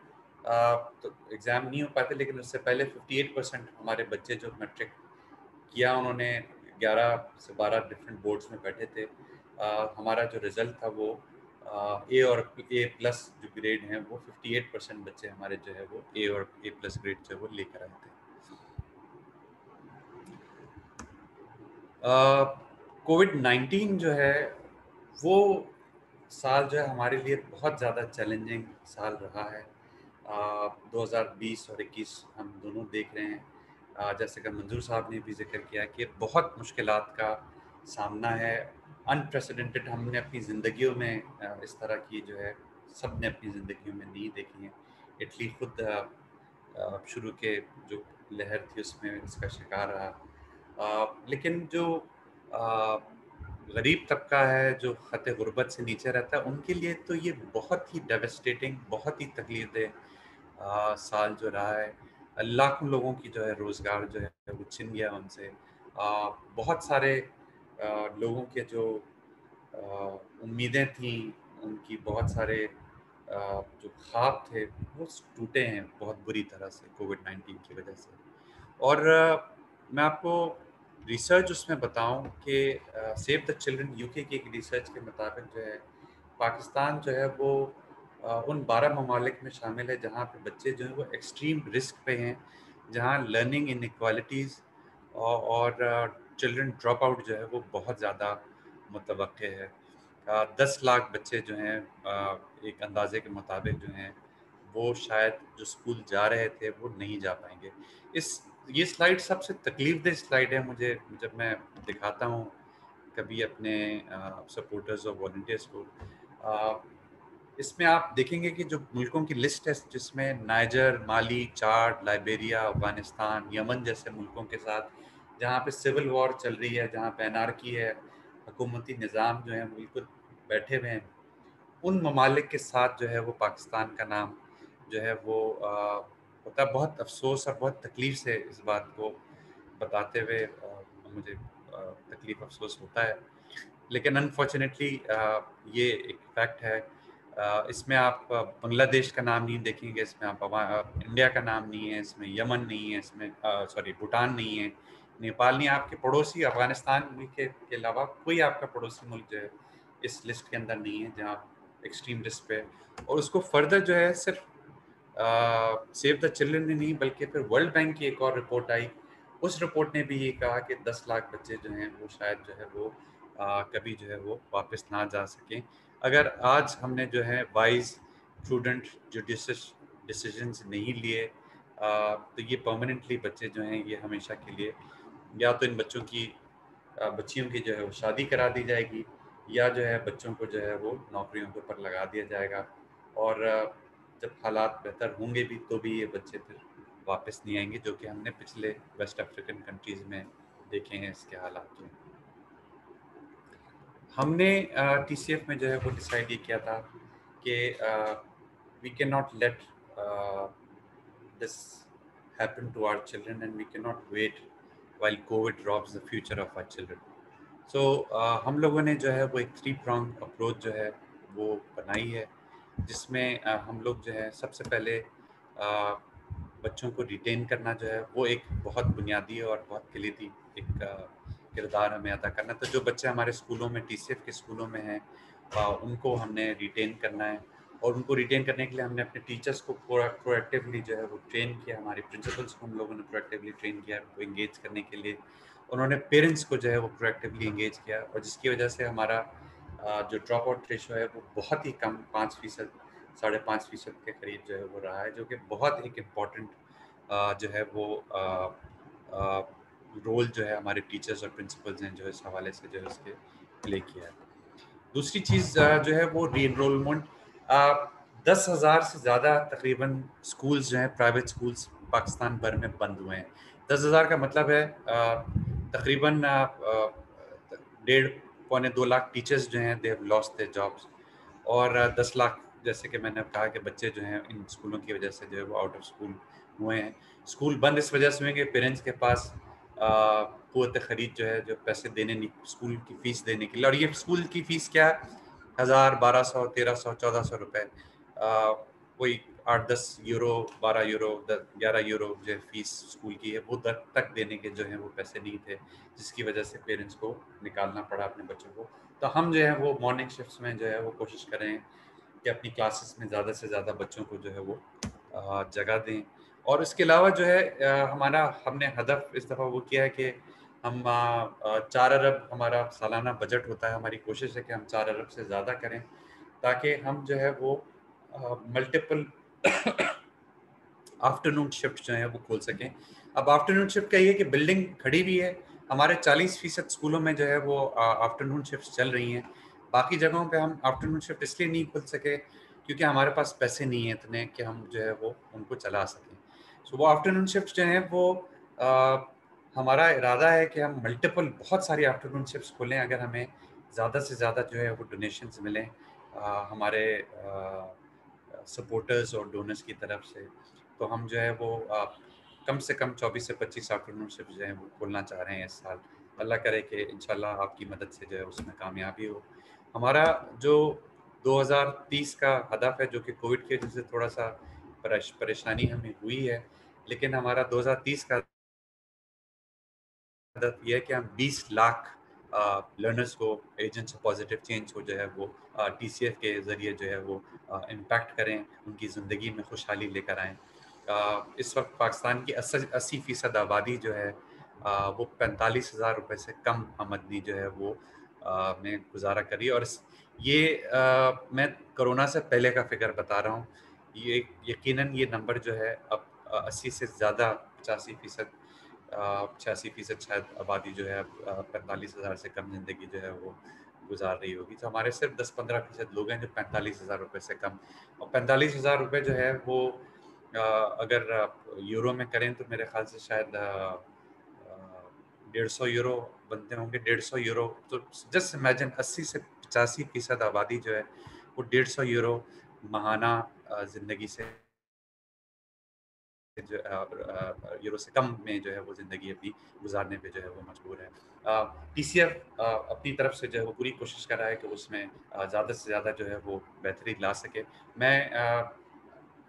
तो एग्ज़ाम नहीं हो पाते, लेकिन उससे पहले 58 परसेंट हमारे बच्चे जो मैट्रिक किया उन्होंने 11 से 12 डिफरेंट बोर्ड्स में बैठे थे। आ, हमारा जो रिज़ल्ट था वो ए और ए प्लस जो ग्रेड हैं वो 58 परसेंट बच्चे हमारे जो है वो ए और ए प्लस ग्रेड जो है वो लेकर आए थे। कोविड नाइन्टीन जो है वो साल जो है हमारे लिए बहुत ज़्यादा चैलेंजिंग साल रहा है। uh, 2020 और 21 हम दोनों देख रहे हैं। जैसे कि मंजूर साहब ने भी ज़िक्र किया कि बहुत मुश्किल का सामना है अनप्रेसिडेंटेड हमने अपनी ज़िंदगियों में इस तरह की जो है सबने अपनी ज़िंदगियों में नहीं देखी है। इटली खुद शुरू के जो लहर थी उसमें इसका शिकार रहा। लेकिन जो गरीब तबका है, जो ख़त गुरबत से नीचे रहता है, उनके लिए तो ये बहुत ही डेवस्टेटिंग बहुत ही तकलीफ़ दे साल जो रहा है। लाखों लोगों की जो है रोज़गार जो है वो छिन गया उनसे। बहुत सारे लोगों के जो उम्मीदें थी, उनकी बहुत सारे जो ख्वाब थे, वो टूटे हैं बहुत बुरी तरह से कोविड नाइन्टीन की वजह से। और मैं आपको रिसर्च उसमें बताऊँ कि सेव द चिल्ड्रन, यूके की एक रिसर्च के मुताबिक जो है, पाकिस्तान जो है वो उन बारह ममालिक में शामिल है जहाँ पे बच्चे जो हैं वो एक्सट्रीम रिस्क पे हैं, जहाँ लर्निंग इन इक्वालिटीज़ और चिल्ड्रन ड्रॉप आउट जो है वो बहुत ज़्यादा मुतव है। दस लाख बच्चे जो हैं एक अंदाजे के मुताबिक जो हैं, वो शायद जो स्कूल जा रहे थे वो नहीं जा पाएँगे। इस, ये स्लाइड सबसे तकलीफ़ दह स्लाइड है मुझे, जब मैं दिखाता हूँ कभी अपने सपोर्टर्स और वॉल्टियर्स को। इसमें आप देखेंगे कि जो मुल्कों की लिस्ट है, जिसमें Niger Mali Chad Liberia Afghanistan Yemen जैसे मुल्कों के साथ, जहाँ पे सिविल वॉर चल रही है, जहाँ पे एनआरकी है, हुकूमती निज़ाम जो है बिल्कुल बैठे हुए हैं, उन ममालिक के साथ जो है वो पाकिस्तान का नाम जो है वो है बहुत अफसोस और बहुत तकलीफ़ से इस बात को बताते हुए मुझे तकलीफ़ अफसोस होता है। लेकिन अनफॉर्चुनेटली ये एक फैक्ट है इसमें आप बांग्लादेश का नाम नहीं देखेंगे इसमें आप इंडिया का नाम नहीं है इसमें यमन नहीं है इसमें सॉरी भूटान नहीं है नेपाल नहीं आपके पड़ोसी अफ़गानिस्तान के, अलावा कोई आपका पड़ोसी मुल्क जो है इस लिस्ट के अंदर नहीं है जहाँ एक्सट्रीम रिस्क पे और उसको फर्दर जो है सिर्फ़ सेव द चिल्ड्रन ने नहीं बल्कि फिर वर्ल्ड बैंक की एक और रिपोर्ट आई। उस रिपोर्ट ने भी ये कहा कि 10 लाख बच्चे जो हैं वो शायद जो है वो आ, कभी जो है वो वापस ना जा सकें। अगर आज हमने जो है वाइज प्रूडेंट जुडिशस डिसीजंस नहीं लिए तो ये परमानेंटली बच्चे जो हैं ये हमेशा के लिए या तो इन बच्चों की बच्चियों की जो है वो शादी करा दी जाएगी या जो है बच्चों को जो है वो नौकरियों के ऊपर लगा दिया जाएगा और जब हालात बेहतर होंगे भी तो भी ये बच्चे फिर वापस नहीं आएँगे जो कि हमने पिछले वेस्ट अफ्रीकन कंट्रीज़ में देखे हैं इसके हालात जो हमने टी सी एफ़ में जो है वो डिसाइड ये किया था कि we can not let this happen to our children and we can not wait while covid drops the future of our children so हम लोगों ने जो है वो एक थ्री प्रॉन्ग अप्रोच जो है वो बनाई है जिसमें uh, हम लोग जो है सबसे पहले uh, बच्चों को रिटेन करना जो है वो एक बहुत बुनियादी और बहुत कलीदी एक किरदार हमें अदा करना है। तो जो बच्चे हमारे स्कूलों में टीसीएफ के स्कूलों में हैं उनको हमने रिटेन करना है। और उनको रिटेन करने के लिए हमने अपने टीचर्स को प्रोएक्टिवली जो है वो ट्रेन किया। हमारे प्रिंसिपल्स को हम लोगों ने प्रोएक्टिवली ट्रेन किया उनको इंगेज करने के लिए। उन्होंने पेरेंट्स को जो है वो प्रोएक्टिवली इंगेज किया। और जिसकी वजह से हमारा जो ड्रॉप आउट रेशो है वो बहुत ही कम, पाँच फ़ीसद, साढ़े पाँच फ़ीसद के करीब जो है वो रहा है, जो कि बहुत एक इंपॉर्टेंट जो है वो रोल जो है हमारे टीचर्स और प्रिंसिपल्स ने जो है इस हवाले से जो है उसके प्ले किया है। दूसरी चीज़ जो है वो री इनरोलमेंट दस हज़ार से ज़्यादा तकरीबन स्कूल्स जो हैं, प्राइवेट स्कूल्स पाकिस्तान भर में बंद हुए हैं। दस हज़ार का मतलब है तकरीबन डेढ़ पौने दो लाख टीचर्स जो हैं they have lost their jobs और दस लाख, जैसे कि मैंने कहा कि बच्चे जो हैं, इन स्कूलों की वजह से जो है वो आउट ऑफ़ स्कूल हुए हैं। स्कूल बंद इस वजह से हुए कि पेरेंट्स के पास कुत ख़रीद जो है, जो पैसे देने स्कूल की फ़ीस देने के लिए। और ये स्कूल की फ़ीस क्या है? हज़ार बारह सौ, तेरह सौ, चौदह सौ रुपये कोई आठ दस यूरो, बारह यूरो ग्यारह यूरो जो है फ़ीस स्कूल की है, वो तक तक देने के जो है वो पैसे नहीं थे, जिसकी वजह से पेरेंट्स को निकालना पड़ा अपने बच्चों को। तो हम जो है, वो मॉर्निंग शिफ्ट में जो है, वो कोशिश करें कि अपनी क्लासेस में ज़्यादा से ज़्यादा बच्चों को जो है वो जगह दें। और इसके अलावा जो है हमारा, हमने हदफ इस दफ़ा वो किया है कि हम चार अरब हमारा सालाना बजट होता है। हमारी कोशिश है कि हम चार अरब से ज़्यादा करें ताकि हम जो है वो मल्टीपल आफ्टरनून शिफ्ट जो है वो खोल सकें। अब आफ्टरनून शिफ्ट का ये कि बिल्डिंग खड़ी भी है। हमारे 40 फ़ीसद स्कूलों में जो है वो आफ्टरनून शिफ्ट चल रही हैं। बाकी जगहों पे हम आफ्टरनून शिफ्ट इसलिए नहीं खुल सके क्योंकि हमारे पास पैसे नहीं हैं इतने कि हम जो है वो उनको चला सकें। सो वो आफ्टरनून शिफ्ट जो हैं वो आ, हमारा इरादा है कि हम मल्टीपल बहुत सारी आफ्टरनून शिफ्ट खोलें अगर हमें ज़्यादा से ज़्यादा जो है वो डोनेशन मिलें हमारे सपोर्टर्स और डोनर्स की तरफ़ से। तो हम जो है वो आ, कम से कम 24 से 25 आफ्टरनून शिफ्ट जो है वो खोलना चाह रहे हैं इस साल। अल्लाह करे कि इन आपकी मदद से जो है उसमें कामयाबी हो। हमारा जो 2030 का हदफ है जो कि कोविड की वजह से थोड़ा सा परेशानी हमें हुई है लेकिन हमारा 2030 का हदफ यह है कि हम 20 लाख लर्नर्स को एजेंट्स पॉजिटिव चेंज को जो है वो टी सी एफ़ के ज़रिए जो है वो इम्पैक्ट करें, उनकी ज़िंदगी में खुशहाली लेकर आएँ। इस वक्त पाकिस्तान की अस्सी फ़ीसद आबादी जो है वो पैंतालीस हज़ार रुपये से कम आमदनी जो है वो में गुजारा करी। और ये मैं कोरोना से पहले का फिगर बता रहा हूँ। ये यकीनन ये नंबर जो है अब अस्सी से ज़्यादा, पचासी फ़ीसद छियासी फ़ीसद शायद आबादी जो है पैंतालीस हज़ार से कम ज़िंदगी जो है वो गुजार रही होगी। तो हमारे सिर्फ़ दस पंद्रह फ़ीसद लोग हैं जो पैंतालीस हज़ार रुपये से कम। और पैंतालीस हज़ार रुपये जो है वो अगर यूरो में करें तो मेरे ख्याल से शायद डेढ़ सौ यूरो बनते होंगे। डेढ़ सौ यूरो तो जस्ट इमेजिन अस्सी से पचासी फ़ीसद आबादी जो है वो डेढ़ सौ यूरो महाना ज़िंदगी से जो यूरो से कम में जो है वो ज़िंदगी अपनी गुजारने पे जो है वो मजबूर है। पी सी एफ़ अपनी तरफ़ से जो है वो पूरी कोशिश कर रहा है कि उसमें ज़्यादा से ज़्यादा जो है वो बेहतरी ला सके। मैं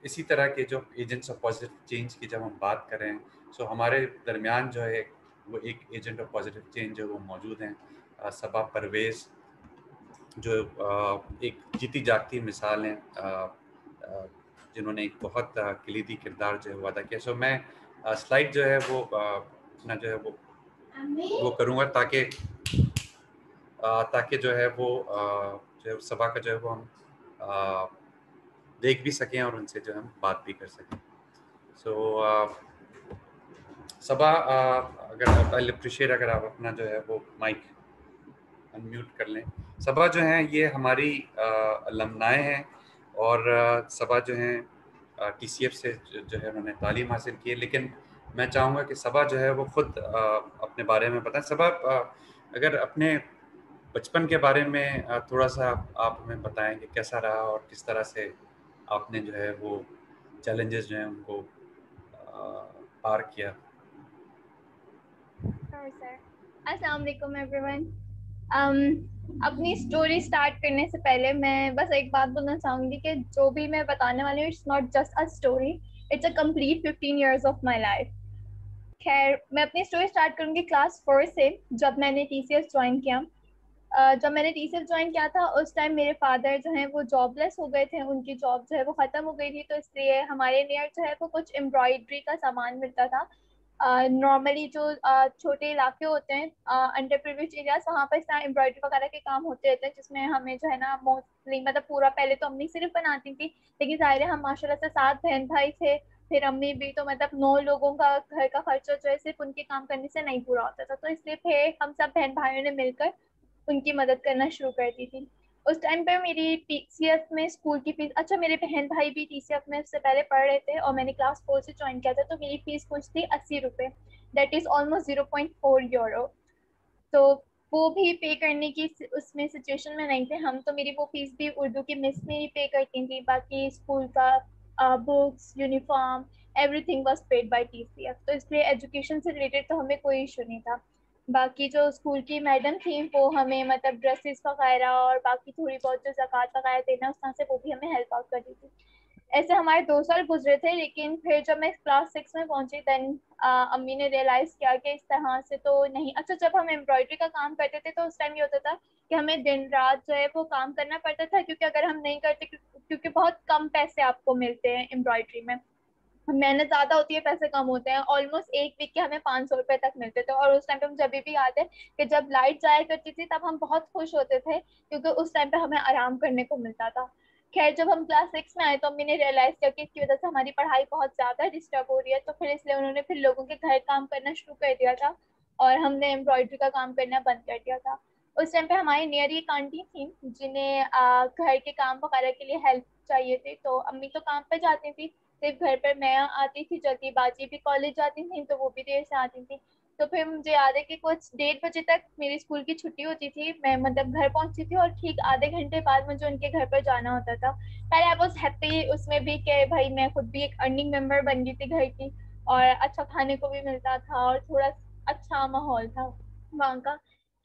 इसी तरह के जो एजेंट्स ऑफ़ पॉजिटिव चेंज की जब हम बात कर सो हमारे दरमियान जो है वो एक एजेंट ऑफ़ पॉजिटिव चेंज जो वो मौजूद हैं। सबा परवेज़ जो एक जीती जागती मिसाल हैं। जिन्होंने एक बहुत कलीदी किरदार जो है वो अदा किया। सो मैं स्लाइड जो है वो अपना जो है वो वो करूँगा ताकि ताकि जो है वो जो है सभा का जो है वो हम देख भी सकें और उनसे जो हम बात भी कर सकें। सो सभा अगर आई अप्रिशिएट अगर आप अपना जो है वो माइक अनम्यूट कर लें। सभा जो है ये हमारी लमनाएँ हैं। और सभा जो है टी सी एफ़ से जो है उन्होंने तालीम हासिल की है। लेकिन मैं चाहूँगा कि सभा जो है वो ख़ुद अपने बारे में बताएँ। सभा अगर अपने बचपन के बारे में थोड़ा सा आप हमें बताएँ कि कैसा रहा और किस तरह से आपने जो है वो चैलेंजेस जो हैं उनको पार किया। अस्सलाम वालेकुम एवरीवन अपनी स्टोरी स्टार्ट करने से पहले मैं बस एक बात बोलना चाहूँगी कि जो भी मैं बताने वाली हूँ it's not just a story it's a complete fifteen years of my life खैर, मैं अपनी स्टोरी स्टार्ट करूँगी क्लास फोर से, जब मैंने टी सी एस ज्वाइन किया। जब मैंने टी सी एस ज्वाइन किया था, उस टाइम मेरे फादर जो है, वो जॉबलेस हो गए थे, उनकी जॉब जो है वो ख़त्म हो गई थी तो इसलिए हमारे नियर जो है वो कुछ एम्ब्रॉयड्री का सामान मिलता था। नॉर्मली जो छोटे इलाके होते हैं अंडर प्रिविलेज एरियाज़ वहाँ पर इस तरह एम्ब्रॉयडरी वगैरह के काम होते रहते हैं, जिसमें हमें जो है ना मोस्टली मतलब पूरा पहले तो अम्मी सिर्फ़ बनाती थी, लेकिन ज़ाहिर है हम माशाल्लाह से सात बहन भाई थे, फिर अम्मी भी तो मतलब नौ लोगों का घर का खर्चा जो है सिर्फ़ उनके काम करने से नहीं पूरा होता था तो इसलिए फिर हम सब बहन भाइयों ने मिलकर उनकी मदद करना शुरू कर दी थी। उस टाइम पे मेरी टीसीएफ में स्कूल की फ़ीस अच्छा मेरे बहन भाई भी टीसीएफ में उससे पहले पढ़ रहे थे और मैंने क्लास फोर से ज्वाइन किया था तो मेरी फ़ीस कुछ थी अस्सी रुपये that is almost zero point four euro तो वो भी पे करने की उसमें सिचुएशन में नहीं थे। हम तो मेरी वो फ़ीस भी उर्दू की मिस में ही पे करती थी। बाकी स्कूल का books uniform everything was paid by T तो इसलिए एजुकेशन से रिलेटेड तो हमें कोई इशू नहीं था। बाकी जो स्कूल की मैडम थी, वो हमें मतलब ड्रेसेस वगैरह और बाकी थोड़ी बहुत जो जक़ात वगैरह देना, उस तरह से वो भी हमें हेल्प आउट करती थी। ऐसे हमारे दो साल गुजरे थे, लेकिन फिर जब मैं क्लास सिक्स में पहुँची देन अम्मी ने रियलाइज़ किया कि इस तरह से तो नहीं। अच्छा जब हम एम्ब्रॉयडरी का काम करते थे तो उस टाइम ये होता था कि हमें दिन रात जो है वो काम करना पड़ता था, क्योंकि अगर हम नहीं करते क्योंकि बहुत कम पैसे आपको मिलते हैं एम्ब्रॉयडरी में। मेहनत ज़्यादा होती है, पैसे कम होते हैं। ऑलमोस्ट एक वीक के हमें पाँच सौ रुपए तक मिलते थे और उस टाइम पे हम जब भी आते कि जब लाइट जाया करती थी, तब हम बहुत खुश होते थे क्योंकि उस टाइम पे हमें आराम करने को मिलता था। खैर, जब हम क्लास सिक्स में आए तो अम्मी ने रियलाइज़ किया कि इसकी वजह से हमारी पढ़ाई बहुत ज़्यादा डिस्टर्ब हो रही है तो फिर इसलिए उन्होंने फिर लोगों के घर काम करना शुरू कर दिया था और हमने एम्ब्रॉयडरी का काम करना बंद कर दिया था। उस टाइम पे हमारी नियर एक आंटी थी, जिन्हें घर के काम वगैरह के लिए हेल्प चाहिए थी तो अम्मी तो काम पर जाती थी सिर्फ़ घर पर मैं आती थी जल्दीबाजी भी कॉलेज जाती थी तो वो भी देर से आती थी। तो फिर मुझे याद है कि कुछ डेढ़ बजे तक मेरी स्कूल की छुट्टी होती थी, मैं मतलब घर पहुँचती थी और ठीक आधे घंटे बाद मुझे उनके घर पर जाना होता था। पहले आई वॉज़ हैप्पी उसमें भी कि भाई मैं खुद भी एक अर्निंग मेंबर बन गई थी घर की और अच्छा खाने को भी मिलता था और थोड़ा अच्छा माहौल था वहाँ का।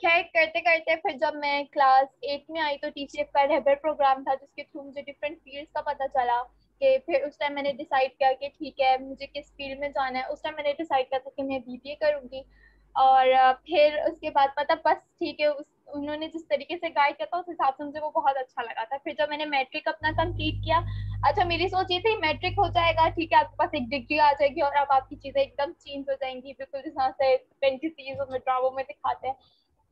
खैर करते करते फिर जब मैं क्लास एट में आई तो टी का रहबर प्रोग्राम था जिसके थ्रू मुझे डिफरेंट फील्ड्स का पता चला। कि, फिर उस टाइम मैंने डिसाइड किया कि ठीक है, मुझे किस फ़ील्ड में जाना है। उस टाइम मैंने डिसाइड किया था कि मैं बी बी ए करूँगी। और फिर उसके बाद पता, बस ठीक है, उस, उन्होंने जिस तरीके से गाइड किया था, उस हिसाब से मुझे वो बहुत अच्छा लगा था। फिर जब मैंने मैट्रिक अपना कंप्लीट किया अच्छा मेरी सोच ये थी मैट्रिक हो जाएगा, ठीक है, आपके पास एक डिग्री आ जाएगी और अब आपकी चीज़ें एकदम चेंज हो जाएँगी, बिल्कुल जिस तरह से फैंटेसीज और ड्रामों में दिखाते हैं।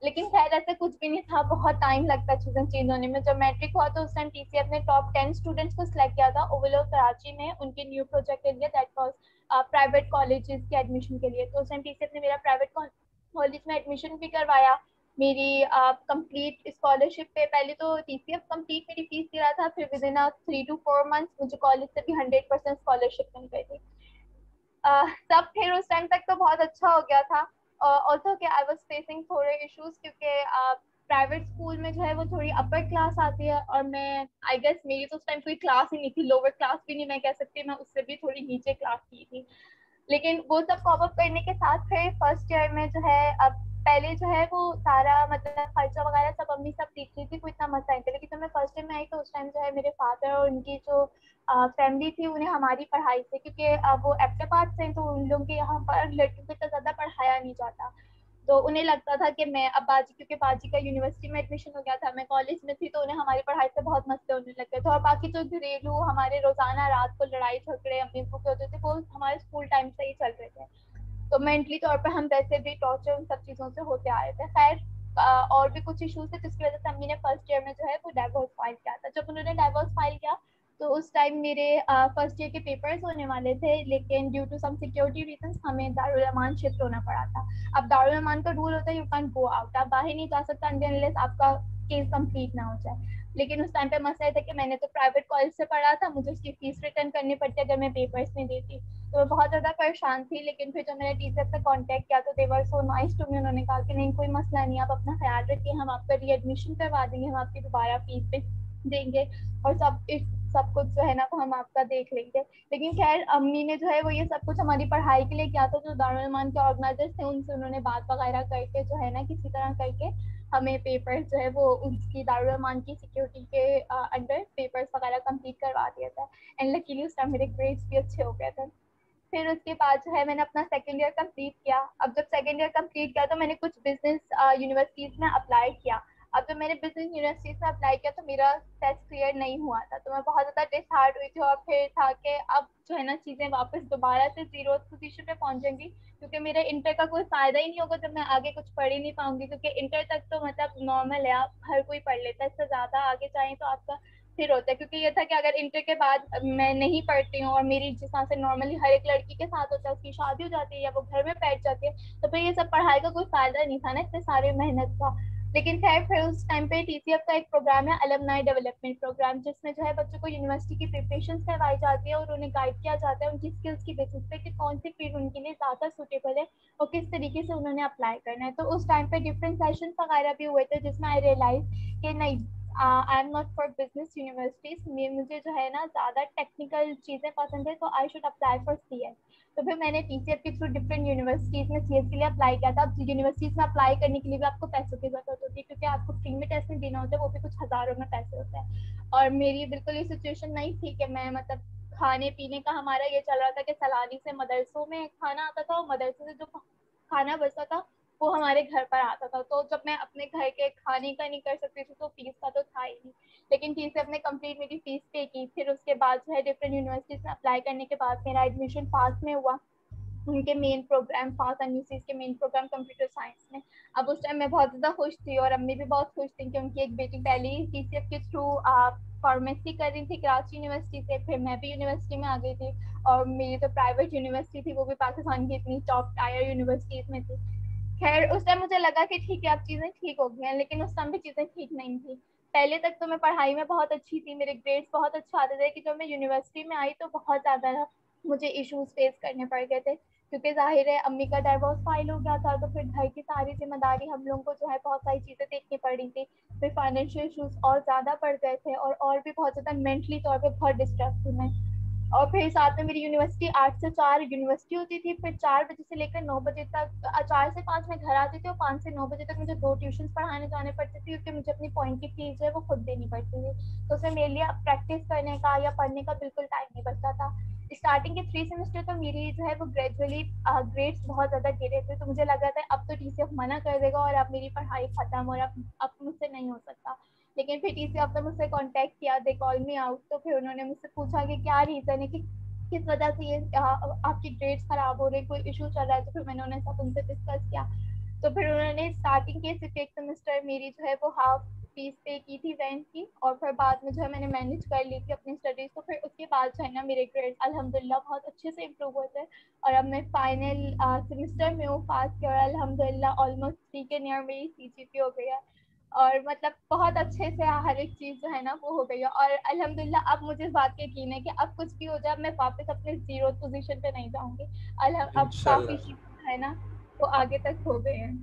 लेकिन खैर, ऐसा कुछ भी नहीं था। बहुत टाइम लगता चीज़ें, चेंज होने में जब मैट्रिक हुआ तो उस टाइम टीसी ने टॉप टेन स्टूडेंट्स को सिलेक्ट किया था ओवलो कराची में, उनके न्यू प्रोजेक्ट के लिए दैट वाज प्राइवेट कॉलेजेस के एडमिशन के लिए। तो उस टाइम टीसी ने मेरा प्राइवेट कॉलेज में एडमिशन भी करवाया। मेरी कंप्लीट स्कॉलरशिप पे पहले तो टी सी एफ़ कंप्लीट मेरी फ़ीस दे रहा था, फिर within three two four months मुझे कॉलेज से भी हंड्रेड परसेंट स्कॉलरशिप मिल गई थी। तब फिर उस टाइम तक तो बहुत अच्छा हो गया था। ऑल्सो कि आई वॉज़ फेसिंग थोड़े इशूज क्योंकि प्राइवेट स्कूल में जो है वो थोड़ी अपर क्लास आती है और मैं आई गेस मेरी तो उस टाइम कोई क्लास ही नहीं थी लोअर क्लास भी नहीं मैं कह सकती, मैं उससे भी थोड़ी नीचे क्लास की थी। लेकिन वो सब कॉप अप करने के साथ फिर फ़र्स्ट ईयर में जो है, अब पहले जो है वो सारा मतलब खर्चा वगैरह सब अम्मी सब देख रही थी, कोई इतना मसला नहीं था लेकिन जब मैं फ़र्स्ट टाइम में आई तो उस टाइम जो है मेरे फादर और उनकी जो फैमिली थी उन्हें हमारी पढ़ाई से, क्योंकि वो एप्टाबाद से तो उन लोगों के यहाँ पर लड़कियों को इतना ज़्यादा पढ़ाया नहीं जाता। तो उन्हें लगता था कि मैं अब बाजी, क्योंकि बाजी का यूनिवर्सिटी में एडमिशन हो गया था, मैं कॉलेज में थी तो उन्हें हमारी पढ़ाई से बहुत मसले होने लग गए थे। और बाकी जो घरेलू, हमारे रोज़ाना रात को लड़ाई, झगड़े, अम्मी अबू के होते थे, वो हमारे स्कूल टाइम से ही चल रहे थे। तो मेंटली तौर पर हम वैसे भी टॉर्चर उन सब चीज़ों से होते आ रहे थे। खैर और भी कुछ इशूज थे, जिसकी वजह से अम्मी ने फ़र्स्ट ईयर में जो है वो डाइवोर्स फ़ाइल किया था। जब उन्होंने डाइवोर्स फ़ाइल किया तो उस टाइम मेरे फ़र्स्ट ईयर के पेपर्स होने वाले थे, लेकिन due to some security reason हमें दारुल शिफ्ट होना पड़ा था। अब दारुल का रूल होता है यू कैन गो आउट आप बाहर नहीं जा सकता अनलेस आपका केस कंप्लीट ना हो जाए। लेकिन उस टाइम पे मसला था कि मैंने तो प्राइवेट कॉलेज से पढ़ा था, मुझे उसकी फ़ीस रिटर्न करनी पड़ती अगर मैं पेपर्स में देती। तो मैं बहुत ज़्यादा परेशान थी, लेकिन फिर जब मैंने टीचर से कांटेक्ट किया तो देवर सो नाइस टू मी उन्होंने कहा कि, नहीं, कोई मसला नहीं, आप अपना ख्याल रखिए, हम आपका रीएडमिशन करवा देंगे, हम आपकी दोबारा फ़ीस पे देंगे। और सब सब कुछ जो है ना वो हम आपका देख लेंगे। लेकिन खैर, अम्मी ने जो है वो ये सब कुछ हमारी पढ़ाई के लिए किया था, जो दारुलमान के ऑर्गेनाइजर थे, उनसे उन्होंने बात वगैरह करके जो है ना, किसी तरह करके हमें पेपर जो है वो उसकी दारुलमान की सिक्योरिटी के अंडर पेपर्स वगैरह कंप्लीट करवा दिया था। एंड लकीली उस टाइम मेरे ग्रेड्स भी अच्छे हो गए थे। फिर उसके बाद जो है मैंने अपना सेकेंड ईयर कंप्लीट किया। अब जब सेकेंड ईयर कंप्लीट किया तो मैंने कुछ बिज़नेस यूनिवर्सिटीज़ में अप्लाई किया। अब जब मैंने बिज़नेस यूनिवर्सिटी में अप्लाई किया तो मेरा टेस्ट क्लियर नहीं हुआ था। तो मैं बहुत ज़्यादा डिसहार्ट हुई थी और फिर था कि अब जो है ना चीज़ें वापस दोबारा से ज़ीरो पोजीशन पे पहुंचेंगी क्योंकि मेरे इंटर का कोई फ़ायदा ही नहीं होगा जब मैं आगे कुछ पढ़ ही नहीं पाऊँगी, क्योंकि इंटर तक तो मतलब नॉर्मल है, आप हर कोई पढ़ लेता है, इससे ज़्यादा आगे चाहें तो आपका फिर होता है। क्योंकि ये था कि अगर इंटर के बाद मैं नहीं पढ़ती हूँ और मेरी जिस तरह से नॉर्मली हर एक लड़की के साथ होता है, उसकी शादी हो जाती है या वो घर में बैठ जाती है तो फिर ये सब पढ़ाई का कोई फ़ायदा नहीं था ना इतने सारे मेहनत का। लेकिन खैर, फिर उस टाइम पे टीसीएफ का एक प्रोग्राम है अलमनाई डेवलपमेंट प्रोग्राम जिसमें जो है बच्चों को यूनिवर्सिटी की प्रिपरेशन करवाई जाती है और उन्हें गाइड किया जाता है उनकी स्किल्स की बेसिस पे कि कौन सी फ़ील्ड उनके लिए ज़्यादा सूटेबल है और किस तरीके से उन्होंने अप्लाई करना है। तो उस टाइम पे डिफरेंट सेशन वगैरह भी हुए थे, जिसमें आई रियलाइज़ कि नहीं I am not for business universities मुझे जो है ना, ज़्यादा टेक्निकल चीज़ें पसंद है तो I should apply for C S तो फिर मैंने टीचर के थ्रू डिफरेंट यूनिवर्सिटीज़ में सी एस के लिए अप्लाई किया था। यूनिवर्सिटीज़ में अप्लाई करने के लिए भी आपको पैसों की ज़रूरत होती है, क्योंकि आपको फ्री में टेस्ट में देना होता है वो भी कुछ हज़ारों में पैसे होते हैं। और मेरी बिल्कुल ये सिचुएशन नहीं थी कि मैं मतलब खाने पीने का हमारा ये चल रहा था कि सलानी से मदरसों में खाना आता था और मदरसों से जो खाना बचता था वो हमारे घर पर आता था तो जब मैं अपने घर के खाने का नहीं कर सकती थी तो फ़ीस का तो था ही नहीं। लेकिन फ़ीस से अपने कंप्लीट मेरी फ़ीस पे की। फिर उसके बाद जो है डिफरेंट यूनिवर्सिटीज में अप्लाई करने के बाद मेरा एडमिशन पास में हुआ। उनके मेन प्रोग्राम फास एंड के मेन प्रोग्राम कंप्यूटर साइंस में। अब उस टाइम मैं बहुत ज़्यादा खुश थी और अम्मी भी बहुत खुश थी कि उनकी एक बेटी पहले ही टी के थ्रू फार्मेसी कर रही थी कराची यूनिवर्सिटी से। फिर मैं भी यूनिवर्सिटी में आ गई थी और मेरी तो प्राइवेट यूनिवर्सिटी थी, वो भी पाकिस्तान की इतनी टॉप टायर यूनिवर्सिटीज़ में थी। खैर, उस टाइम मुझे लगा कि ठीक है, अब चीज़ें ठीक हो गई हैं, लेकिन उस टाइम भी चीज़ें ठीक नहीं थी। पहले तक तो मैं पढ़ाई में बहुत अच्छी थी, मेरे ग्रेड्स बहुत अच्छे आते थे, कि जब मैं यूनिवर्सिटी में आई तो बहुत ज़्यादा मुझे इश्यूज़ फेस करने पड़ गए थे। क्योंकि ज़ाहिर है, अम्मी का डाइवोर्स फ़ाइल हो गया था तो फिर घर की सारी ज़िम्मेदारी हम लोगों को जो है, बहुत सारी चीज़ें देखनी पड़ी थी। फिर फाइनेंशियल इशूज और ज़्यादा बढ़ गए थे और और भी बहुत ज़्यादा मेंटली तौर पर बहुत डिस्टर्ब थी मैं। और फिर साथ में मेरी यूनिवर्सिटी आठ से चार यूनिवर्सिटी होती थी, फिर चार बजे से लेकर नौ बजे तक चार से पाँच में घर आती थी और पाँच से नौ बजे तक मुझे दो ट्यूशन पढ़ाने जाने पड़ते थे क्योंकि मुझे अपनी पॉइंट की फ़ीस जो है वो खुद देनी पड़ती थी। तो उसमें मेरे लिए प्रैक्टिस करने का या पढ़ने का बिल्कुल टाइम नहीं बचता था। स्टार्टिंग के थ्री सेमेस्टर तो मेरी जो है वो ग्रेजुअली ग्रेड्स बहुत ज़्यादा गिरे थे तो मुझे लग रहा था अब तो टीसीएफ मना कर देगा और अब मेरी पढ़ाई खत्म और अब अब मुझसे नहीं हो सकता। लेकिन फिर सी ने मुझसे कॉन्टेक्ट किया दे कॉल मी आउट तो फिर उन्होंने मुझसे पूछा कि क्या रीज़न है कि किस वजह से ये आपकी ग्रेड्स खराब हो रही कोई इशू चल रहा है? तो फिर मैंने उन्हें सब उनसे डिस्कस किया। तो फिर उन्होंने स्टार्टिंग के सिर्फ़ एक सेमेस्टर मेरी जो है वो हाफ़ फ़ीस पे की थी रेंट की, और फिर बाद में जो है मैंने मैनेज कर ली थी अपनी स्टडीज़ तो फिर उसके बाद जो है ना मेरे ग्रेड अल्हम्दुलिल्लाह बहुत अच्छे से इम्प्रूव हुए थे। और अब मैं फाइनल सेमेस्टर में हूँ पास किया और अल्हम्दुलिल्लाह ऑलमोस्ट थ्री के नियर मेरी सी हो गई है। और मतलब बहुत अच्छे से हर एक चीज़ जो है ना वो हो गई है। और अल्हम्दुलिल्लाह अब मुझे इस बात के यकीन है कि अब कुछ भी हो जाए मैं वापस अपने ज़ीरो पोजीशन पे नहीं जाऊँगी। अब काफ़ी चीज़ है ना वो आगे तक हो गए हैं।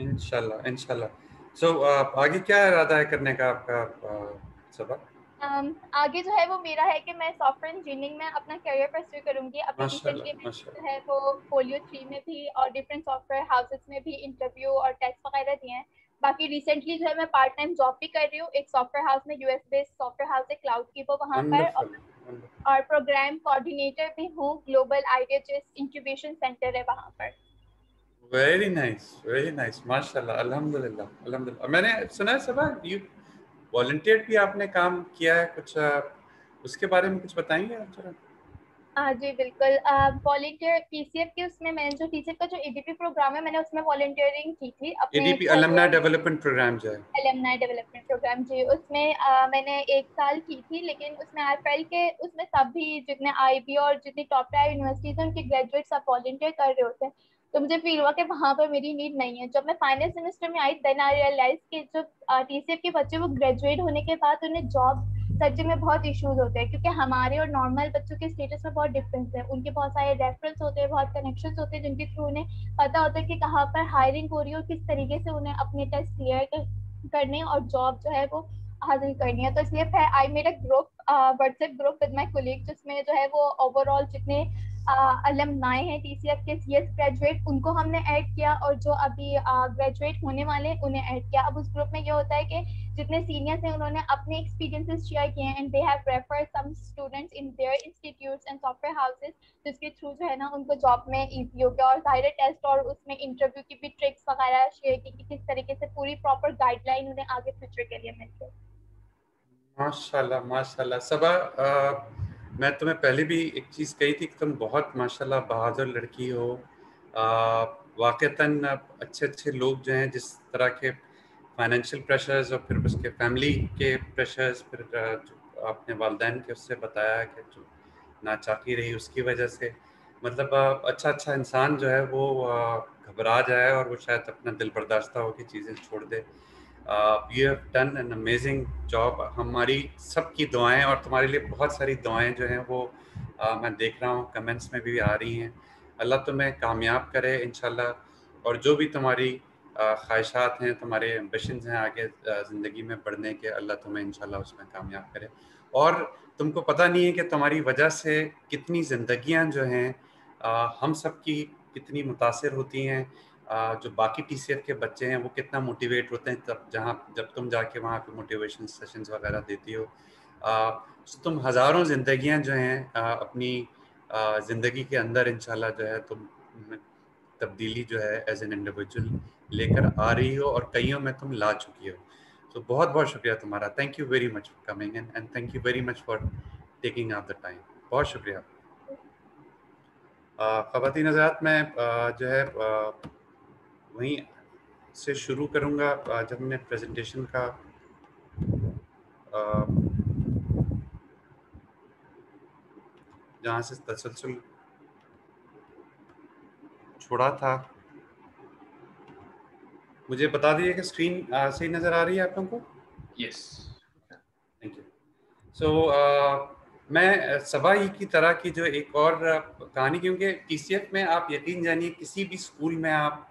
इंशाल्लाह इंशाल्लाह। सो so, uh, आगे क्या इरादा है करने का आपका uh, सबक um, आगे जो है वो मेरा है कि मैं सॉफ्टवेयर इंजीनियरिंग में अपना करियर परस्यू करूँगी। अपने रिसेंटली जो है वो पोलियो थ्री में भी और डिफरेंट सॉफ्टवेयर हाउसेस में भी इंटरव्यू और टेस्ट वगैरह दिए हैं। बाकी रिसेंटली जो है मैं पार्ट टाइम जॉब भी कर रही हूँ। एक सॉफ्टवेयर हाउस में यूएस बेस्ड सॉफ्टवेयर हाउस है क्लाउड की वो वहाँ पर और, प्रोग्राम कोऑर्डिनेटर भी हूँ। ग्लोबल आइडिया जो इंक्यूबेशन सेंटर है वहाँ पर। वेरी नाइस वेरी नाइस माशाल्लाह अल्हम्दुलिल्लाह अल्हम्दुलिल्लाह। मैंने सुना है सबा यू वॉलंटियर भी आपने काम किया है कुछ उसके बारे में कुछ बताएँगे आप जरा? हाँ जी बिल्कुल। वॉलेंटियर पीसीएफ के उसमें मैंने जो टीचर का जो एडीपी प्रोग्राम है मैंने उसमें वॉलेंटियरिंग की थी एडीपी अलमनाई डेवलपमेंट प्रोग्राम जो है। अलमनाई डेवलपमेंट प्रोग्राम जी उसमें आ, मैंने एक साल की थी लेकिन उसमें आई फेल के उसमें सभी जितने आईबी और जितनी टॉप टायर यूनिवर्सिटीज हैं उनके ग्रेजुएट सब वॉलेंटियर कर रहे होते हैं। तो मुझे फील हुआ कि वहाँ पर मेरी नीड नहीं है। जब मैं फाइनल सेमेस्टर में आई देन आई रियलाइज़ कि जो टीसीएफ के बच्चे वो ग्रेजुएट होने के बाद उन्हें जॉब सर्चिंग में बहुत इश्यूज़ होते हैं, क्योंकि हमारे और नॉर्मल बच्चों के स्टेटस में बहुत डिफरेंस है। उनके बहुत सारे रेफरेंस होते हैं, बहुत कनेक्शन होते हैं, जिनके थ्रू उन्हें पता होता है कि कहाँ पर हायरिंग हो रही है और किस तरीके से उन्हें अपने टेस्ट क्लियर करने और जॉब जो है वो हासिल करनी है। तो इसलिए I made a group WhatsApp group with my colleague जिसमें जो है वो ओवरऑल जितने अलमनाए हैं टीसीएफ के सीएस ग्रेजुएट उनको हमने ऐड किया और जो अभी ग्रेजुएट होने वाले हैं, उन्हें ऐड किया। अब उस ग्रुप में ये होता है कि जितने सीनियर्स हैं, उन्होंने अपने एक्सपीरियंसेस शेयर किए हैं and they have refer some students in their institutes and software houses जिसके थ्रू जो है ना, उनको जॉब में इजी हो गया और ज़ाहिर टेस्ट और उसमें इंटरव्यू की भी ट्रिक्स वगैरह शेयर की कि किस तरीके से पूरी प्रॉपर गाइडलाइन उन्हें आगे फ्यूचर के लिए मिल गई माशाल्लाह माशाल्लाह। सबा मैं तुम्हें पहले भी एक चीज़ कही थी कि तुम बहुत, माशाल्लाह, बहादुर लड़की हो। वाक़ता अच्छे अच्छे लोग जो हैं, जिस तरह के फाइनेंशियल प्रेशर्स और फिर उसके फैमिली के प्रेशर्स फिर जो आपने वालदेन के उससे बताया कि जो नाचाकी रही उसकी वजह से। मतलब अच्छा अच्छा इंसान जो है वो घबरा जाए और वो शायद अपना दिल बर्दाश्त हो कि चीज़ें छोड़ दे। You have done an amazing job हमारी सबकी दुआएँ और तुम्हारे लिए बहुत सारी दुआएँ जो हैं वो uh, मैं देख रहा हूँ कमेंट्स में भी आ रही हैं। अल्लाह तुम्हें कामयाब करे इन और जो भी तुम्हारी ख्वाहिशात हैं तुम्हारे एम्बिशंस हैं आगे ज़िंदगी में बढ़ने के अल्लाह तुम्हें इंशाल्लाह उसमें कामयाब करे। और तुमको पता नहीं है कि तुम्हारी वजह से कितनी ज़िंदगियाँ जो हैं हम सब की कितनी मुतासर होती हैं जो बाकी टी के बच्चे हैं, वो कितना मोटिवेट होते हैं तब जहाँ, जब तुम जाके वहाँ पे मोटिवेशन सेशंस वगैरह देती हो। तो तुम हज़ारों ज़िंदगियाँ जो हैं अपनी ज़िंदगी के अंदर इंशाल्लाह जो है तुम तब्दीली जो है एज एन इंडिविजुअल लेकर आ रही हो और कईयों में तुम ला चुकी हो। तो बहुत बहुत शुक्रिया तुम्हारा। Thank you very much for coming in and thank you very much for taking off the time बहुत शुक्रिया। ख़वाती नजरात मैं जो है वहीं से शुरू करूँगा जब हमने प्रेजेंटेशन का जहाँ से तसलसल छोड़ा था। मुझे बता दीजिए कि स्क्रीन सही नज़र आ रही है आप लोगों को? यस थैंक यू सो मैं सभा ही की तरह की जो एक और कहानी क्योंकि टीसीएफ में आप यकीन जानिए किसी भी स्कूल में आप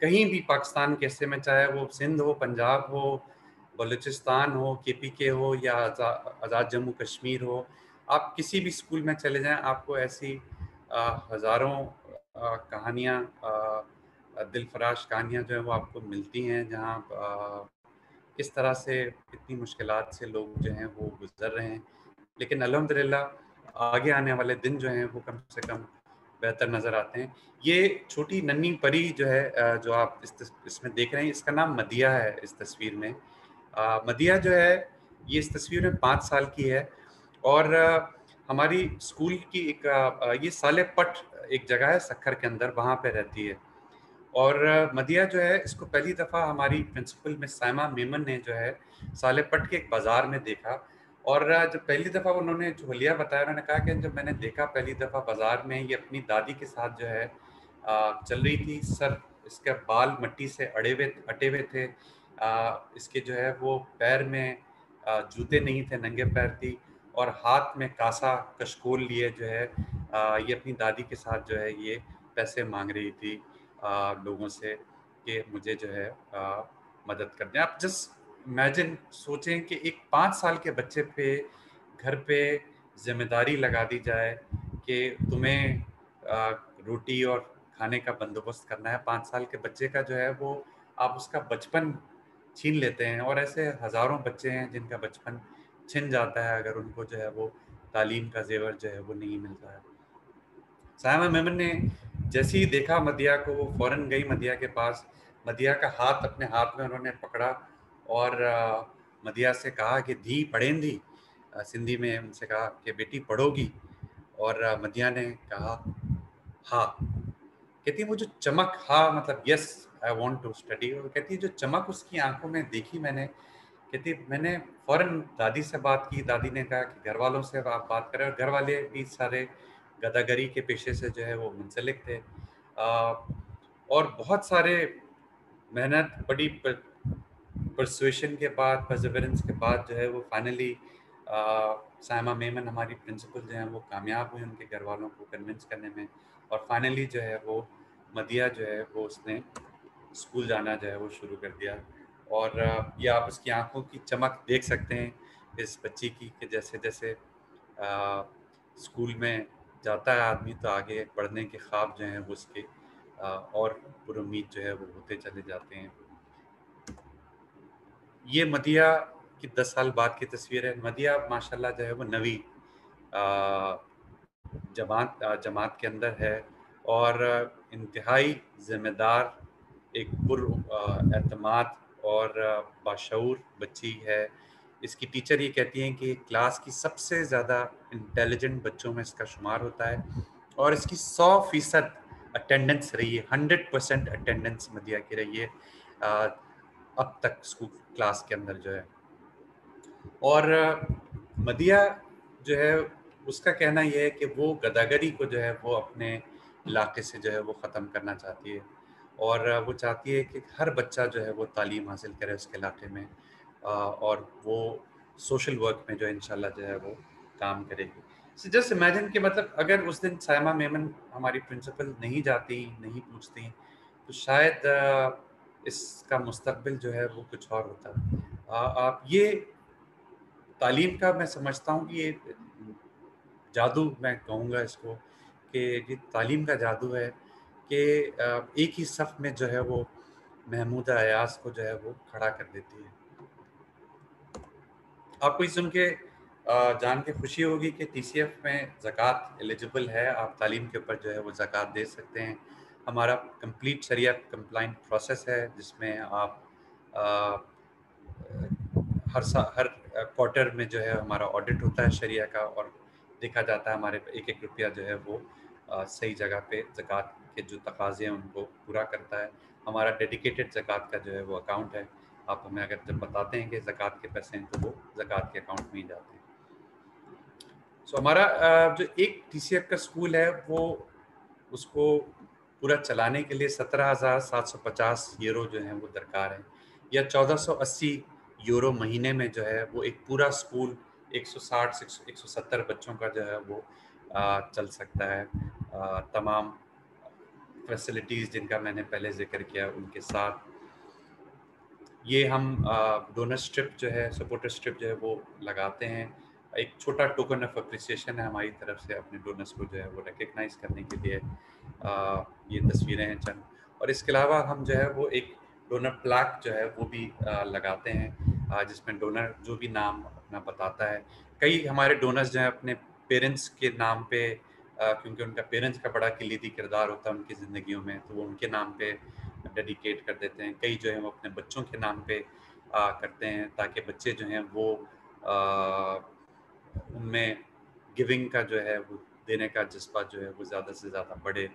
कहीं भी पाकिस्तान के हिस्से में, चाहे वो सिंध हो, पंजाब हो, बलूचिस्तान हो के पी के हो या आज़ाद जम्मू कश्मीर हो, आप किसी भी स्कूल में चले जाएँ, आपको ऐसी हज़ारों कहानियाँ दिलफराश कहानियाँ जो है वो आपको मिलती हैं, जहाँ किस तरह से कितनी मुश्किल से लोग जो हैं वो गुजर रहे हैं। लेकिन अलहमदिल्ला आगे आने वाले दिन जो हैं वो कम से कम बेहतर नज़र आते हैं। ये छोटी नन्ही परी जो है जो आप इस इसमें देख रहे हैं इसका नाम मदिया है इस तस्वीर में। आ, मदिया जो है ये इस तस्वीर में पाँच साल की है और हमारी स्कूल की एक ये साले पट एक जगह है सखर के अंदर वहाँ पे रहती है। और मदिया जो है इसको पहली दफ़ा हमारी प्रिंसिपल में साइमा मेमन ने जो है साले पट के एक बाज़ार में देखा और जब पहली दफ़ा उन्होंने झोलिया बताया, उन्होंने कहा कि जब मैंने देखा पहली दफ़ा बाज़ार में ये अपनी दादी के साथ जो है चल रही थी, सर इसके बाल मट्टी से अड़े हुए, अटे हुए थे इसके जो है वो पैर में जूते नहीं थे, नंगे पैर थी और हाथ में कासा कशकोल लिए जो है ये अपनी दादी के साथ जो है ये पैसे मांग रही थी लोगों से कि मुझे जो है मदद कर दें। आप जस्ट इमेजिन सोचें कि एक पाँच साल के बच्चे पे, घर पे ज़िम्मेदारी लगा दी जाए कि तुम्हें रोटी और खाने का बंदोबस्त करना है। पाँच साल के बच्चे का जो है वो आप उसका बचपन छीन लेते हैं और ऐसे हज़ारों बच्चे हैं जिनका बचपन छिन जाता है अगर उनको जो है वो तालीम का जेवर जो है वो नहीं मिलता है। सायमा मेमन ने जैसे ही देखा मदिया को, वो फ़ौरन गई मदिया के पास। मदिया का हाथ अपने हाथ में उन्होंने पकड़ा और मदिया से कहा कि धी पढ़ेंदी सिंधी में उनसे कहा कि बेटी पढ़ोगी और मदिया ने कहा हाँ। कहती वो जो चमक हाँ मतलब yes I want to study और कहती जो चमक उसकी आँखों में देखी मैंने। कहती मैंने फ़ौरन दादी से बात की दादी ने कहा कि घर वालों से आप बात करें। और घर वाले भी सारे गदागरी के पेशे से जो है वो मुंसलिक थे। आ, और बहुत सारे मेहनत बड़ी परसुएशन के बाद परजवेरेंस के बाद जो है वो फाइनली सायमा मेमन हमारी प्रिंसिपल जो हैं, वो कामयाब हुए उनके घर वालों को कन्विंस करने में और फाइनली जो है वो मदिया जो है वो उसने स्कूल जाना जो है वो शुरू कर दिया। और ये आप उसकी आँखों की चमक देख सकते हैं इस बच्ची की कि जैसे जैसे स्कूल में जाता है आदमी तो आगे पढ़ने के ख्वाब जो हैं वो उसके और पुरुद जो है वो होते चले जाते हैं। ये मदिया की दस साल बाद की तस्वीर है। मदिया माशाल्लाह जो है वो नवी जमात जमात के अंदर है और इंतहाई ज़िम्मेदार एक पुर अतमाद और बाशूर बच्ची है। इसकी टीचर ये कहती हैं कि क्लास की सबसे ज़्यादा इंटेलिजेंट बच्चों में इसका शुमार होता है और इसकी सौ फ़ीसद अटेंडेंस रही है, हंड्रेड परसेंट अटेंडेंस मदिया की रही है अब तक स्कूल क्लास के अंदर जो है। और मदिया जो है, उसका कहना यह है कि वो गदागरी को जो है, वो अपने इलाके से जो है, वो ख़त्म करना चाहती है। और वो चाहती है कि हर बच्चा जो है, वो तालीम हासिल करे उसके इलाके में और वो सोशल वर्क में जो इन जो है, वो काम करेगी। सो जस्ट इमेजिन कि मतलब अगर उस दिन सायमा मेमन हमारी प्रिंसिपल नहीं जाती, नहीं पूछती तो शायद इसका मुस्तबिल जो है वो कुछ और होता आप ये तालीम का मैं समझता हूँ कि ये जादू मैं कहूँगा इसको कि ये तालीम का जादू है कि एक ही सफ़ में जो है वो महमूद अयास को जो है वो खड़ा कर देती है। आपको इस सुन के जान के खुशी होगी कि टीसीएफ में ज़क़़त एलिजिबल है। आप तालीम के ऊपर जो है वो ज़क़़त दे सकते हैं। हमारा कंप्लीट शरिया कंप्लाइंट प्रोसेस है जिसमें आप आ, हर सा हर क्वार्टर में जो है हमारा ऑडिट होता है शरिया का और देखा जाता है हमारे एक एक रुपया जो है वो आ, सही जगह पे ज़क़़त के जो तकाजे हैं उनको पूरा करता है। हमारा डेडिकेटेड जक़ात का जो है वो अकाउंट है। आप हमें अगर जब बताते हैं कि ज़क़़त के पैसे हैं तो वो ज़क़़त के अकाउंट में ही जाते हैं। सो so, हमारा जो एक टी का स्कूल है वो उसको पूरा चलाने के लिए सत्रह हज़ार सात सौ पचास यूरो जो है वो दरकार है। या चौदह सौ अस्सी यूरो महीने में जो है वो एक पूरा स्कूल 160 से 170 बच्चों का जो है वो आ, चल सकता है। आ, तमाम फैसिलिटीज़ जिनका मैंने पहले ज़िक्र किया उनके साथ। ये हम डोनर स्ट्रिप जो है सपोर्टर स्ट्रिप जो है वो लगाते हैं। एक छोटा टोकन ऑफ़ अप्रिसिएशन है हमारी तरफ़ से अपने डोनर्स को जो है वो रिकग्नाइज करने के लिए आ, ये तस्वीरें हैं चंद। और इसके अलावा हम जो है वो एक डोनर प्लाक जो है वो भी आ, लगाते हैं। जिसमें डोनर जो भी नाम अपना बताता है। कई हमारे डोनर्स जो हैं अपने पेरेंट्स के नाम पे आ, क्योंकि उनका पेरेंट्स का बड़ा किलीदी किरदार होता है उनकी ज़िंदगियों में तो वो उनके नाम पे डेडिकेट कर देते हैं। कई जो है वो अपने बच्चों के नाम पे आ, करते हैं ताकि बच्चे जो हैं वो उनमें गिविंग का जो है, वो देने का जज्बा जो है, वो ज़्यादा से ज़्यादा बढ़े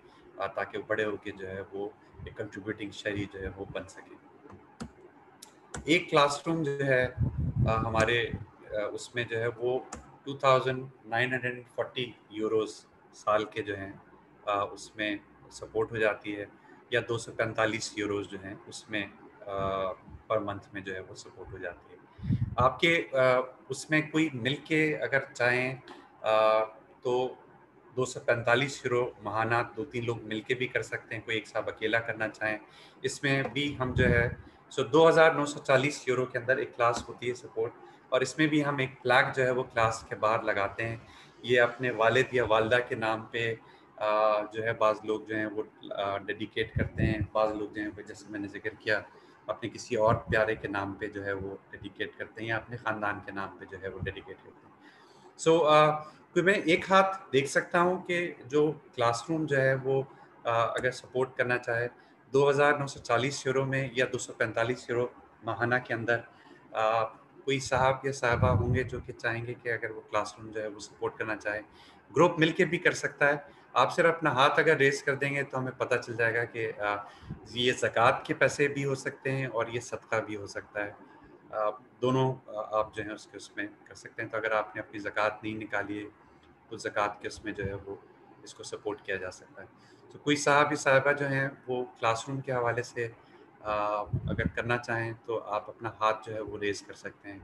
ताकि बड़े होकर जो है, वो एक कंट्रीब्यूटिंग शहरी जो है, वो बन सके। एक क्लासरूम जो है हमारे उसमें जो है, वो 2940 यूरोस साल के जो हैं उसमें सपोर्ट हो जाती है, या 245 यूरोस जो हैं, उसमें पर मंथ में जो है, वो सपोर्ट हो जाती है। आपके उसमें कोई मिल के अगर चाहें तो दो सौ पैंतालीस यूरो महाना दो तीन लोग मिलके भी कर सकते हैं, कोई एक साहब अकेला करना चाहें। इसमें भी हम जो है, सो दो हज़ार नौ सौ चालीस यूरो के अंदर एक क्लास होती है सपोर्ट और इसमें भी हम एक फ्लैग जो है वो क्लास के बाहर लगाते हैं। ये अपने वालद या वालदा के नाम पे जो है, बाज़ लोग जो हैं वो डेडिकेट करते हैं, बाज़ लोग जो हैं, जैसे मैंने ज़िक्र किया अपने किसी और प्यारे के नाम पे जो है वो डेडिकेट करते हैं या अपने ख़ानदान के नाम पे जो है वो डेडिकेट करते हैं। सो so, तो मैं एक हाथ देख सकता हूँ कि जो क्लासरूम जो है वो आ, अगर सपोर्ट करना चाहे 2940 यूरो में या 245 यूरो माहाना के अंदर आ, कोई साहब या साहबा होंगे जो कि चाहेंगे कि अगर वो क्लासरूम जो है वो सपोर्ट करना चाहे ग्रुप मिल के भी कर सकता है। आप सिर्फ़ अपना हाथ अगर रेस कर देंगे तो हमें पता चल जाएगा कि ये ज़क़़त के पैसे भी हो सकते हैं और ये सदका भी हो सकता है। दोनों आप जो है उसके उसमें कर सकते हैं। तो अगर आपने अपनी ज़क़़त नहीं निकाली है तो ज़क़़त के उसमें जो है वो इसको सपोर्ट किया जा सकता है। तो कोई साहब या साहबा जो हैं वो क्लासरूम के हवाले से अगर करना चाहें तो आप अपना हाथ जो है वो रेज कर सकते हैं।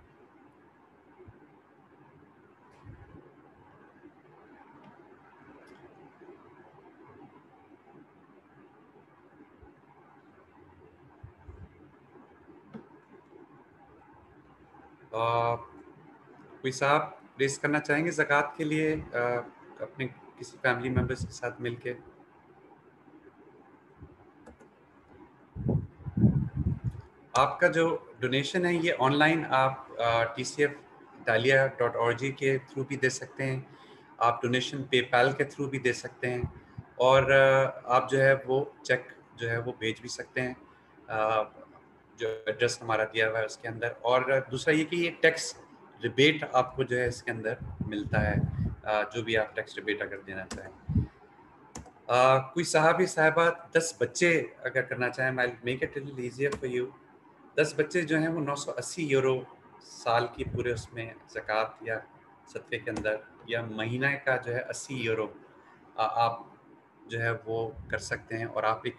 कोई साहब रेस करना चाहेंगे ज़क़़त के लिए आ, अपने किसी फैमिली मेंबर्स के साथ मिलके? आपका जो डोनेशन है ये ऑनलाइन आप टी सी एफ़ डालिया डॉट और जी के थ्रू भी दे सकते हैं। आप डोनेशन पेपैल के थ्रू भी दे सकते हैं। और आप जो है वो चेक जो है वो भेज भी सकते हैं। जो एड्रेस हमारा दिया हुआ है उसके अंदर। और दूसरा ये कि ये टैक्स रिबेट आपको जो है इसके अंदर मिलता है। जो भी आप टैक्स रिबेट अगर देना चाहें। कोई साहब साहबा, दस बच्चे अगर करना चाहें मैं make it little easier for you दस बच्चे जो हैं वो 980 यूरो साल की पूरे उसमें ज़क़़त या सत्वे के अंदर या महीना का जो है 80 यूरो आप जो है वो कर सकते हैं। और आप एक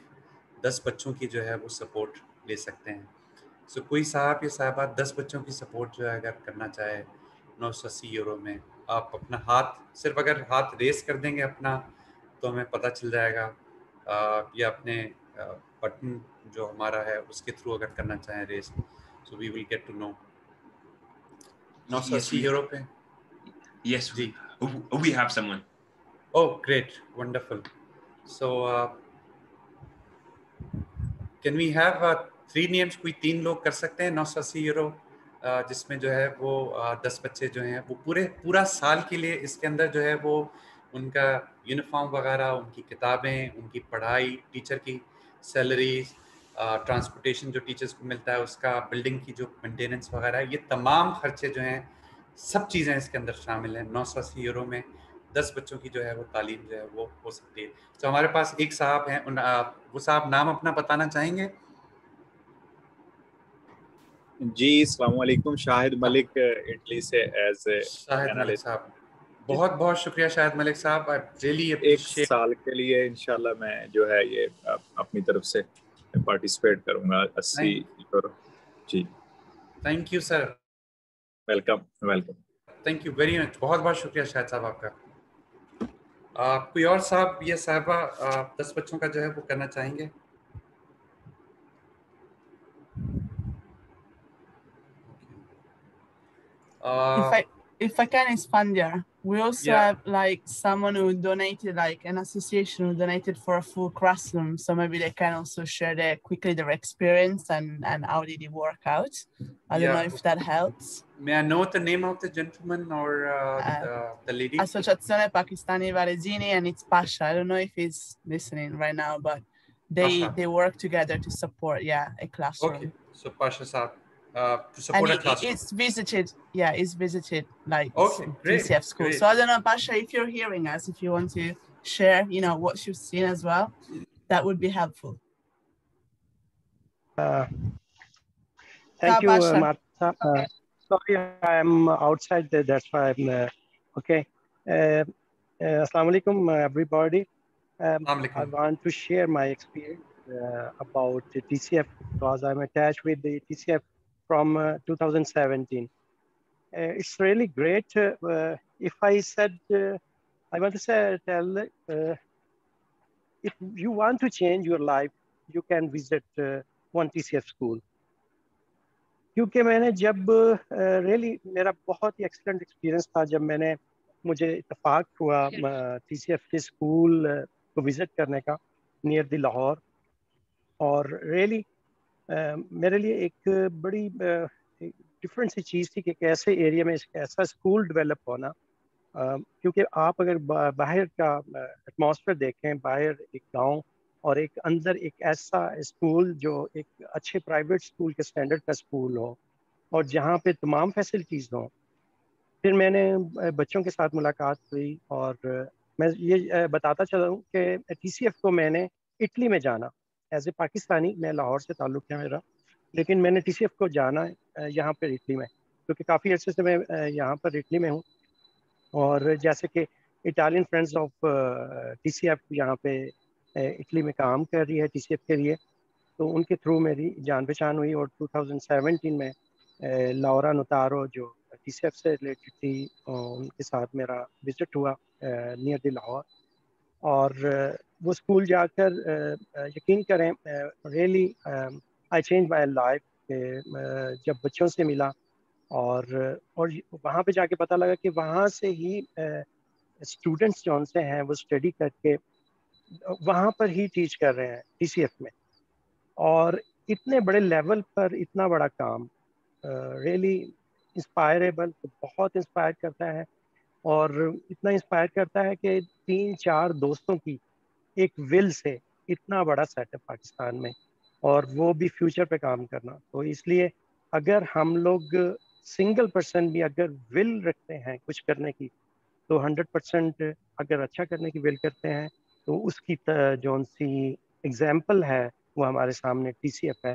दस बच्चों की जो है वो सपोर्ट ले सकते हैं सो so, कोई साहब या साहबा दस बच्चों की सपोर्ट जो है अगर करना चाहे नौ सौ अस्सी यूरो में आप अपना हाथ सिर्फ़ अगर हाथ रेस कर देंगे अपना तो हमें पता चल जाएगा या अपने बटन जो हमारा है उसके थ्रू अगर करना चाहें race so we will get to know नौ सौ अस्सी यूरो पे Yes, जी. someone. Oh, great, wonderful. So, uh, can we have uh, three names कोई तीन लोग कर सकते हैं, नौ सौ अस्सी यूरो जिसमें जो है वो दस बच्चे जो हैं, वो पूरे, पूरा साल के लिए इसके अंदर जो है वो उनका यूनिफॉर्म वगैरह, उनकी किताबें, उनकी पढ़ाई टीचर की सैलरी ट्रांसपोर्टेशन जो टीचर्स को मिलता है, उसका बिल्डिंग की जो मेंटेनेंस वगैरह, ये तमाम खर्चे जो हैं, सब चीज़ें इसके अंदर शामिल हैं। नौ सौ अस्सी यूरो में दस बच्चों की जो है वो तालीम जो है वो हो सकती है। तो हमारे पास एक साहब हैं, उन वो साहब नाम अपना बताना चाहेंगे? जी वालेकुम शाहिद मलिक इटली से एज शाहिद मलिक साहब बहुत बहुत शुक्रिया शाहिद मलिक साहब रियली एक साल के लिए इंशाल्लाह मैं जो है ये अपनी तरफ़ से पार्टिसिपेट करूँगा। अस्सी जी। Thank you sir welcome welcome thank you very much बहुत बहुत शुक्रिया शाहिद साहब आपका। आप कोई और साहब ये साहबा दस बच्चों का जो है वो करना चाहेंगे? Uh, if I if I can expand there, we also yeah. have like someone who donated, like an association who donated for a full classroom. So maybe they can also share their quickly their experience and and how did it work out. I don't know if that helps. May I know the name of the gentleman or uh, uh, the, the lady? Associazione Pakistani Varesini, and it's Pasha. I don't know if he's listening right now, but they Pasha. they work together to support yeah a classroom. Okay, so Pasha Saab uh, to support and a classroom. It's visited, yeah, it's visited like okay, great, DCF school. Great. So I don't know, Pasha, if you're hearing us, if you want to share, you know, what you've seen as well, that would be helpful. Uh, thank you, uh, Martha. Uh, sorry, I'm outside. That's why I'm uh, okay. Uh, uh, Assalamu alaikum, everybody. Um, I want to share my experience uh, about the TCF because I'm attached with the TCF from uh, 2017. Uh, it's really great. Uh, if I said, I want to say, tell, if you want to change your life, you can visit one TCF school. क्योंकि मैंने जब really uh, मेरा बहुत ही excellent experience था जब मैंने मुझे इतफाक हुआ टी सी एफ़ के स्कूल को विज़िट करने का नियर द लाहौर और रियली मेरे लिए एक बड़ी डिफरेंट सी चीज़ थी कि कैसे एरिया में ऐसा स्कूल डेवलप होना क्योंकि आप अगर बाहर का एटमॉस्फेयर देखें, बाहर एक गाँव और एक अंदर एक ऐसा स्कूल जो एक अच्छे प्राइवेट स्कूल के स्टैंडर्ड का स्कूल हो और जहाँ पे तमाम फैसिलिटीज़ हों। फिर मैंने बच्चों के साथ मुलाकात हुई और मैं ये बताता चला हूँ कि टीसीएफ को मैंने इटली में जाना। एज ए पाकिस्तानी मैं लाहौर से ताल्लुक़ है मेरा, लेकिन मैंने टीसीएफ को जाना है यहाँ पर इटली में, क्योंकि काफ़ी अर्से से मैं यहाँ पर इटली में हूँ। और जैसे कि Italian friends of T C F यहाँ पे इटली में काम कर रही है टी सी एफ़ के लिए तो उनके थ्रू मेरी जान पहचान हुई और 2017 में लाहौरा नतारो जो टी सी एफ़ से रिलेटेड थी उनके साथ मेरा विज़िट हुआ नियर द लाहौर और वो स्कूल जाकर यकीन करें really I change my life जब बच्चों से मिला और और वहाँ पे जाके पता लगा कि वहाँ से ही स्टूडेंट्स जो उनसे हैं, वो स्टडी करके, वहाँ पर ही टीच कर रहे हैं टी सी में। और इतने बड़े लेवल पर इतना बड़ा काम रियली इंस्पायरेबल बहुत इंस्पायर करता है। और इतना इंस्पायर करता है कि तीन चार दोस्तों की एक विल से इतना बड़ा सेटअप पाकिस्तान में और वो भी फ्यूचर पे काम करना। तो इसलिए अगर हम लोग सिंगल पर्सन भी अगर विल रखते हैं कुछ करने की तो हंड्रेड परसेंट अगर अच्छा करने की विल करते हैं तो उसकी जो सी एग्ज़ाम्पल है, वो हमारे सामने टी सी एफ़ है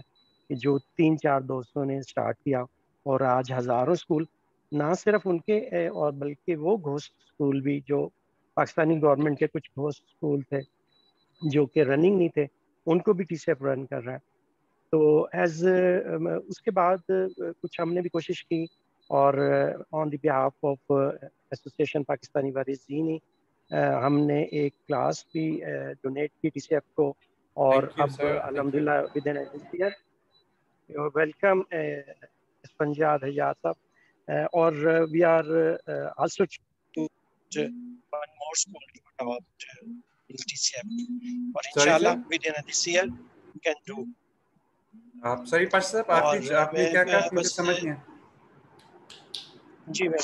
कि जो तीन चार दोस्तों ने स्टार्ट किया और आज हज़ारों स्कूल ना सिर्फ़ उनके और बल्कि वो घोस्ट स्कूल भी जो पाकिस्तानी गवर्नमेंट के कुछ घोस्ट स्कूल थे जो कि रनिंग नहीं थे उनको भी टी रन कर रहा है। तो एज उसके बाद कुछ हमने भी कोशिश की और on the behalf of association Pakistani वारिजीनी हमने एक क्लास भी डोनेट की टी को और अब अलहमदिल्ला विद इन वेलकम पंजाब हजात साहब और we are also one more school developed और इंशाल्लाह this year we can do आप सॉरी पाश साहब आपकी आपने क्या कहा मुझे समझ नहीं आया जी मैं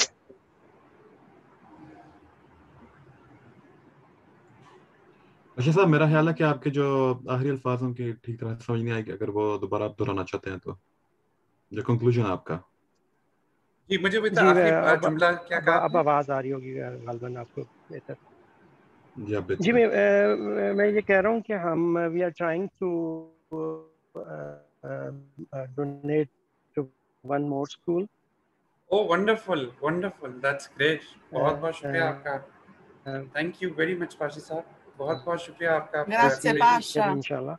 अच्छा साहब मेरा ख्याल है कि आपके जो आखिरी अल्फाज की ठीक तरह समझ नहीं आएगी अगर वो दोबारा आप दोहराना चाहते हैं तो। जो कंक्लूजन आपका। जी मुझे बता आखिरी जुमला क्या कहा अब आवाज़ आ रही होगी गालबन आपको बेहतर। जी जी मैं मैं ये कह रहा हूँ कि हम we are trying to donate to one more school oh wonderful wonderful that's great बहुत बहुत शुक्रिया आपका। थैंक यू वेरी मच पाशी साहब बहुत बहुत शुक्रिया आपका। इंशाल्लाह।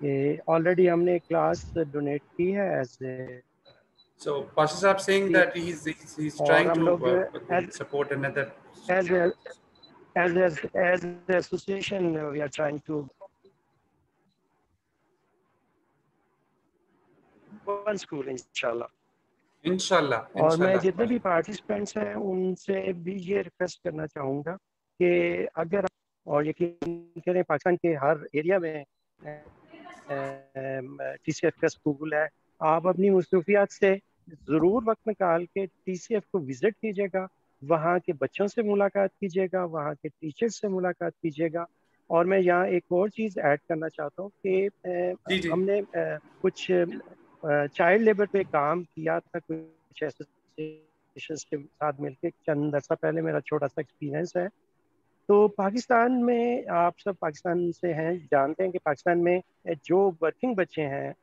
ये ऑलरेडी हमने क्लास डोनेट की है as a So Pasha Saab saying that he's he's, he's trying to uh, support another as a, as as as the association uh, we are trying to one school inshallah. इंशाल्लाह और मैं जितने भी participants हैं उनसे भी ये request करना चाहूँगा कि अगर और यकीन करें पाकिस्तान के हर एरिया में टी सी एफ़ का स्कूल है। आप अपनी मसरूफियात से ज़रूर वक्त निकाल के टी सी एफ़ को विज़िट कीजिएगा। वहाँ के बच्चों से मुलाकात कीजिएगा वहाँ के टीचर्स से मुलाकात कीजिएगा। और मैं यहाँ एक और चीज़ ऐड करना चाहता हूँ कि हमने कुछ चाइल्ड लेबर पे काम किया था कुछ एसोसिएशन के साथ मिलकर चंद अर्सा पहले मेरा छोटा सा एक्सपीरियंस है। तो पाकिस्तान में आप सब पाकिस्तान से हैं जानते हैं कि पाकिस्तान में जो वर्किंग बच्चे हैं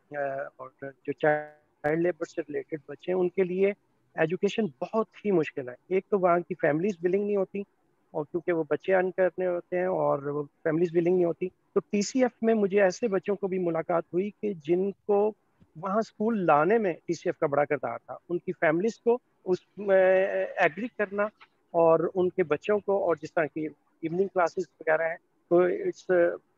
और जो चाइल्ड लेबर से रिलेटेड बच्चे हैं उनके लिए एजुकेशन बहुत ही मुश्किल है। एक तो वहाँ की फैमिलीज़ बिलिंग नहीं होती और क्योंकि वो बच्चे अर्न करने होते हैं और फैमिलीज़ बिलिंग नहीं होती तो टी में मुझे ऐसे बच्चों को भी मुलाकात हुई कि जिनको वहाँ स्कूल लाने में टी का बड़ा करदार था। उनकी फैमिलीज़ को उस एग्री करना और उनके बच्चों को और जिस तरह की इवनिंग क्लासेस वगैरह हैं तो it's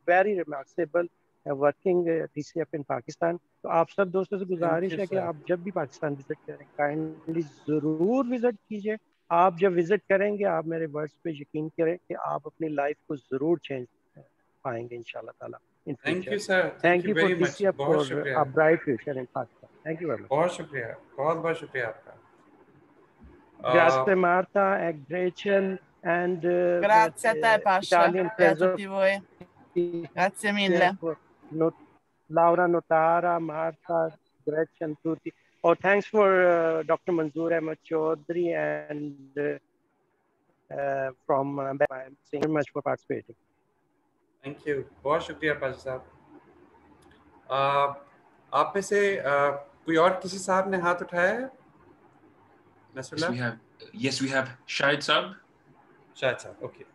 very remarkable working TCF in Pakistan. तो आप सब दोस्तों से गुजारिश है कि आप जब भी पाकिस्तान विज़िट करें काइंडली ज़रूर विज़िट कीजिए। आप जब विज़िट करेंगे आप मेरे वर्ड्स पे यकीन करें कि आप अपनी लाइफ को ज़रूर चेंज पाएँगे इंशाल्लाह ताला thank you sir thank you for TCF for a bright future in Pakistan thank you very much बहुत शुक्रिया। बहुत बहुत शुक्रिया आपका। Grazie Marta e Gretchen and uh, Grazie a te Pasha, grazie a tutti voi. Grazie mille. Not, Laura Notara, Martha, Gretchen, tutti. Oh, thanks for uh, Dr. Manzoor Ahmed Chaudhary and uh, uh, from uh, thank you very much for participating. Thank you. बहुत शुक्रिया पाशा साहब आप में से कोई और किसी साहब ने हाथ उठाया है Yes, we have. Yes, we have Shahid Saab. Shahid Saab, okay.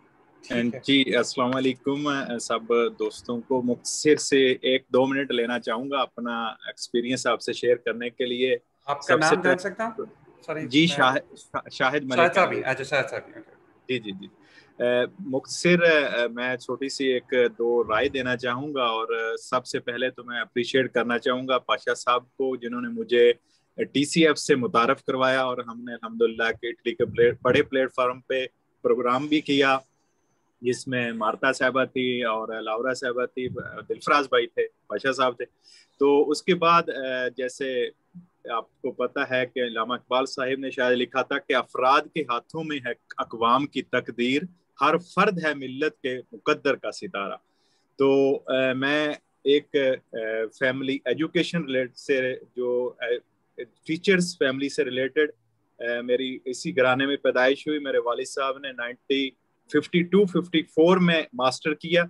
जी अस्सलाम वालेकुम। सब दोस्तों को मुख्तसर से एक दो मिनट लेना चाहूँगा अपना एक्सपीरियंस आपसे शेयर करने के लिए। आपका नाम जान सकता हूँ? सॉरी जी शाहिद शाहिद मलिक अच्छा शाहिद साहब जी जी जी। मुख्तसर मैं छोटी सी एक दो राय देना चाहूँगा और सबसे पहले तो मैं अप्रिशिएट करना चाहूँगा पाशा साहब को जिन्होंने मुझे टीसीएफ से मुतारफ करवाया और हमने अलहमदिल्ला के इटली के बड़े प्लेटफॉर्म पे प्रोग्राम भी किया। जिसमें मारता साहबा थी और लावरा साहबा थी, दिलफराज भाई थे, बादशाह साहब थे। तो उसके बाद जैसे आपको पता है कि लामा इकबाल साहिब ने शायद लिखा था कि अफराद के हाथों में है अकवाम की तकदीर, हर फर्द है मिल्लत के मुकद्दर का सितारा। तो मैं एक फैमिली एजुकेशन रिलेट, से जो टीचर्स फैमिली से रिलेटेड मेरी इसी घराने में पैदाइश हुई। मेरे वालिद साहब ने ninety fifty two fifty four में मास्टर किया।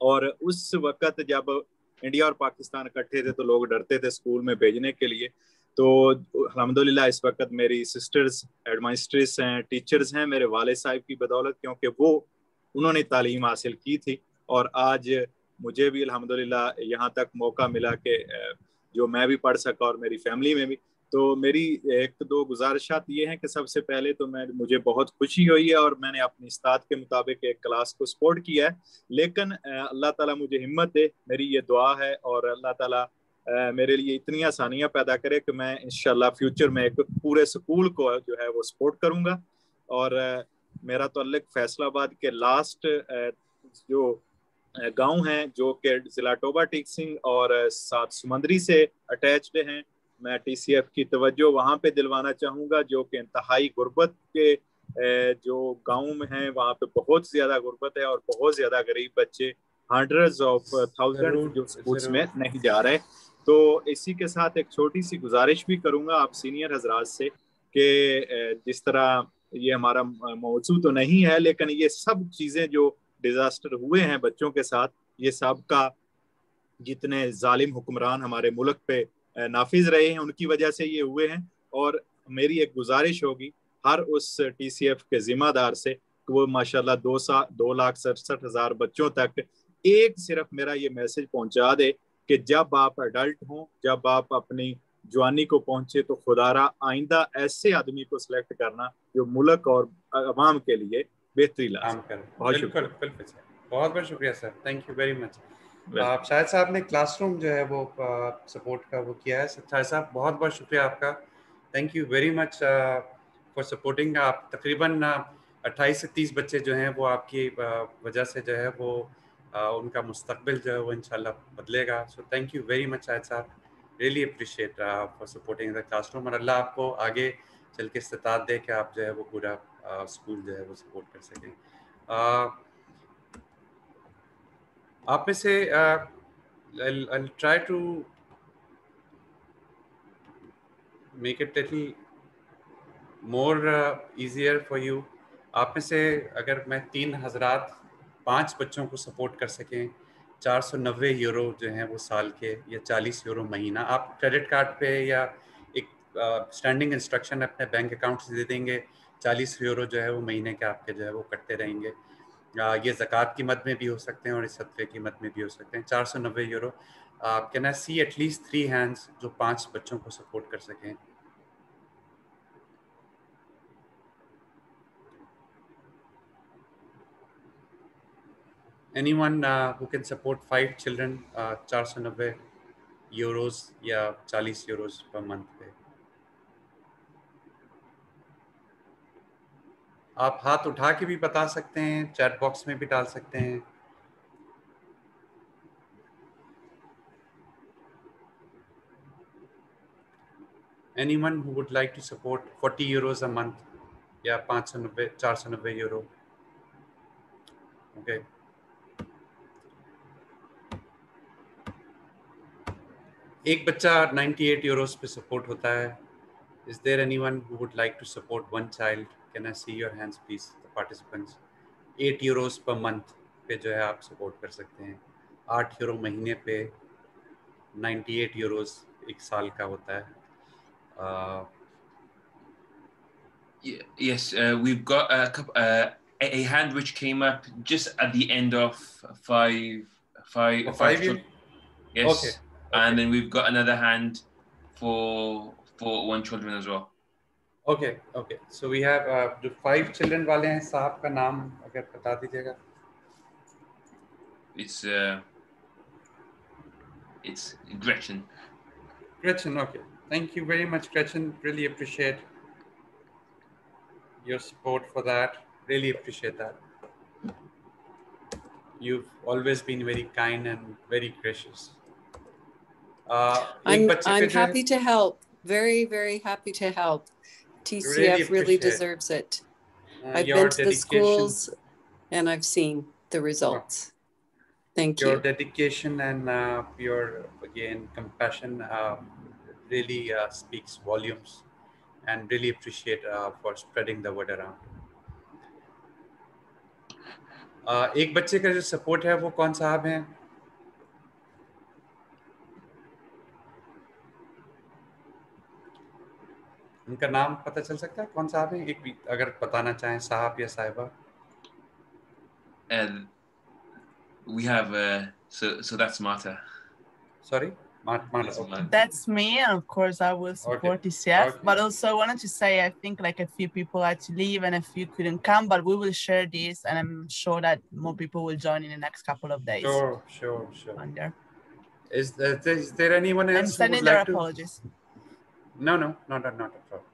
और उस वक्त जब इंडिया और पाकिस्तान इकट्ठे थे तो लोग डरते थे स्कूल में भेजने के लिए। तो अलहमदिल्ला इस वक्त मेरी सिस्टर्स एडमाइस्ट्रेस हैं टीचर्स हैं मेरे वाले साहब की बदौलत, क्योंकि वो, उन्होंने तालीम हासिल की थी। और आज मुझे भी अलहमदिल्ला यहाँ तक मौका मिला कि जो मैं भी पढ़ सका और मेरी फैमिली में भी तो मेरी एक दो गुजारिशात ये हैं कि सबसे पहले तो मैं, मुझे बहुत खुशी हुई है और मैंने अपने इस्ताद के मुताबिक एक क्लास को सपोर्ट किया है। लेकिन अल्लाह ताला मुझे हिम्मत दे, मेरी ये दुआ है और अल्लाह ताला मेरे लिए इतनी आसानियाँ पैदा करे कि मैं इनशाला फ्यूचर में एक पूरे स्कूल को जो है वो सपोर्ट करूँगा। और मेरा तो अलग फैसलाबाद के लास्ट जो गाँव हैं, जो कि जिला टोबा टीक सिंह और सात समंदरी से अटैच्ड हैं मैं टीसीएफ की तवज्जो वहाँ पे दिलवाना चाहूँगा जो कि इंतहाई गुर्बत के जो गाँव में हैं वहाँ पे बहुत ज़्यादा गुर्बत है और बहुत ज़्यादा गरीब बच्चे हंड्रेड ऑफ़ थाउज़ेंड जो स्कूल्स में नहीं जा रहे तो इसी के साथ एक छोटी सी गुजारिश भी करूँगा आप सीनियर हजरात से कि जिस तरह ये हमारा मौजू तो नहीं है लेकिन ये सब चीज़ें जो डिज़ास्टर हुए हैं बच्चों के साथ ये सब का जितने जालिम हुक्मरान हमारे मुल्क पे नाफिज रहे हैं उनकी वजह से ये हुए हैं और मेरी एक गुजारिश होगी हर उस टीसीएफ के जिम्मेदार से वो माशाल्लाह दो सा दो लाख सड़सठ हज़ार बच्चों तक एक सिर्फ़ मेरा ये मैसेज पहुँचा दे कि जब आप अडल्ट हों जब आप अपनी जवानी को पहुँचे तो खुदारा आइंदा ऐसे आदमी को सिलेक्ट करना जो मुल्क और अवाम के लिए बेहतरी ला बहुत शुक्रिया। बहुत बहुत शुक्रिया sir thank you very much आप शायद साहब ने क्लासरूम जो है वो सपोर्ट का वो किया है। शायद साहब, बहुत बहुत शुक्रिया आपका। Thank you very much for supporting आप। तकरीबन अट्ठाईस से तीस बच्चे जो हैं वो आपकी वजह से जो है वो उनका मुस्तकबिल जो है वो इनशाला बदलेगा। सो thank you very much Shahid साहब। Really appreciate for supporting the classroom और अल्लाह आपको आगे चल के इस्तात दे के आप जो है वो पूरा स्कूल जो है वो सपोर्ट कर सकें। आप में से try to make it little more easier for you आप में से अगर मैं तीन हज़रात पाँच बच्चों को सपोर्ट कर सकें, चार सौ नब्बे यूरो जो हैं वो साल के या चालीस यूरो महीना, आप क्रेडिट कार्ड पे या एक स्टैंडिंग इंस्ट्रक्शन अपने बैंक अकाउंट से दे देंगे, चालीस यूरो जो है वो महीने के आपके जो है वो कटते रहेंगे। ये ज़क़़त की मद में भी हो सकते हैं और इस सदक़े की मद में भी हो सकते हैं। चार सौ नब्बे euro. Can I see at least three hands जो पाँच बच्चों को सपोर्ट कर सकें? Uh, who can support five children uh, चार सौ नब्बे यूरोस या चालीस यूरोस पर मंथ पे? आप हाथ उठा के भी बता सकते हैं, चैट बॉक्स में भी डाल सकते हैं। Anyone who would like to support 40 euros a month या पाँच सौ नब्बे, चार सौ नब्बे यूरो ओके एक बच्चा 98 यूरोस पे सपोर्ट होता है। Is there anyone who would like to support one child Can I see your hands please the participants eight euros per month पे जो है आप सपोर्ट कर सकते हैं आठ यूरो महीने पे नाइन्टी एट यूरोस एक साल का होता है uh, yes uh, we've got a couple uh, a, a, hand which came up just at the end of five, five, oh, five, five yes, okay. okay. and then we've got another hand for for one children as well. Okay, okay. So we have uh, the five children वाले हैं साहब का नाम अगर बता दीजिएगा. It's uh, it's Gretchen. Gretchen, okay. Thank you very much, Gretchen. Really appreciate your support for that. Really appreciate that. You've always been very kind and very gracious. Uh, I'm, I'm happy to help. Very, very happy to help. TCF really, really deserves it. Uh, I've been to the schools and I've seen the results. Thank your you. Your dedication and uh, your, again, compassion uh, really uh, speaks volumes and really appreciate uh, for spreading the word around. Uh, एक बच्चे का जो support है वो कौन साहब हैं उनका नाम पता चल सकता है कौन साहब है एक अगर बताना चाहें साहब या साहिबा and we have uh, so so that's Marta. Sorry, Marta. That's me, and of course I will support okay. TCF. Okay. But also I wanted to say I think like a few people had to leave and a few couldn't come, but we will share this, and I'm sure that more people will join in the next couple of days. Sure, sure, sure. Under. Is there, is there anyone else? I'm sending their like apologies. To... No, not not not at all.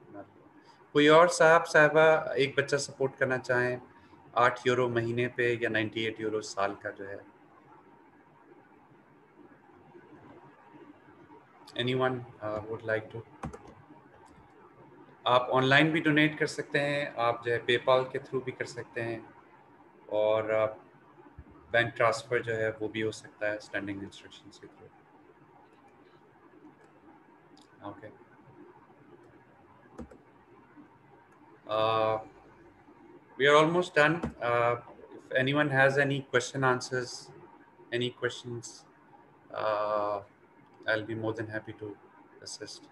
कोई और साहब साहबा एक बच्चा support करना चाहें आठ euro महीने पे या 98 यूरो साल का जो है? एनीवन वुड लाइक टू आप ऑनलाइन भी डोनेट कर सकते हैं आप जो है पेपाल के थ्रू भी कर सकते हैं और बैंक ट्रांसफ़र जो है वो भी हो सकता है स्टैंडिंग इंस्ट्रक्शंस के through okay we are almost done. Uh, if anyone has any question answers, any questions, uh, I'll be more than happy to assist.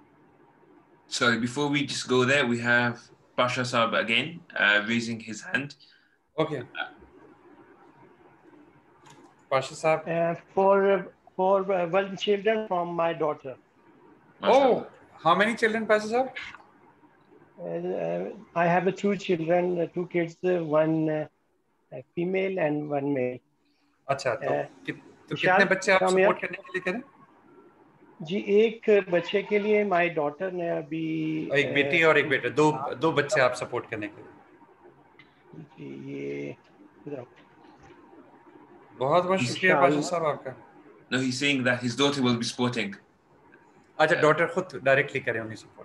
So before we just go there, we have Pasha Saab again uh, raising his hand. Okay. Pasha Saab. Uh, for for uh, one children from my daughter. Oh, how many children, Pasha Saab? Uh, I have two children, uh, two kids, uh, one female and one male. अच्छा तो, कि, तो कितने बच्चे आप support करने के लिए करें? जी एक बच्चे के लिए माय डॉटर ने अभी एक बेटी और एक बेटा दो दो बच्चे आप सपोर्ट करने के लिए। जी ये बहुत बहुत शुक्रिया पाशा साहब आपका। No, he's saying that his daughter will be sporting. अच्छा डॉटर खुद डायरेक्टली करें उन्हें सपोर्ट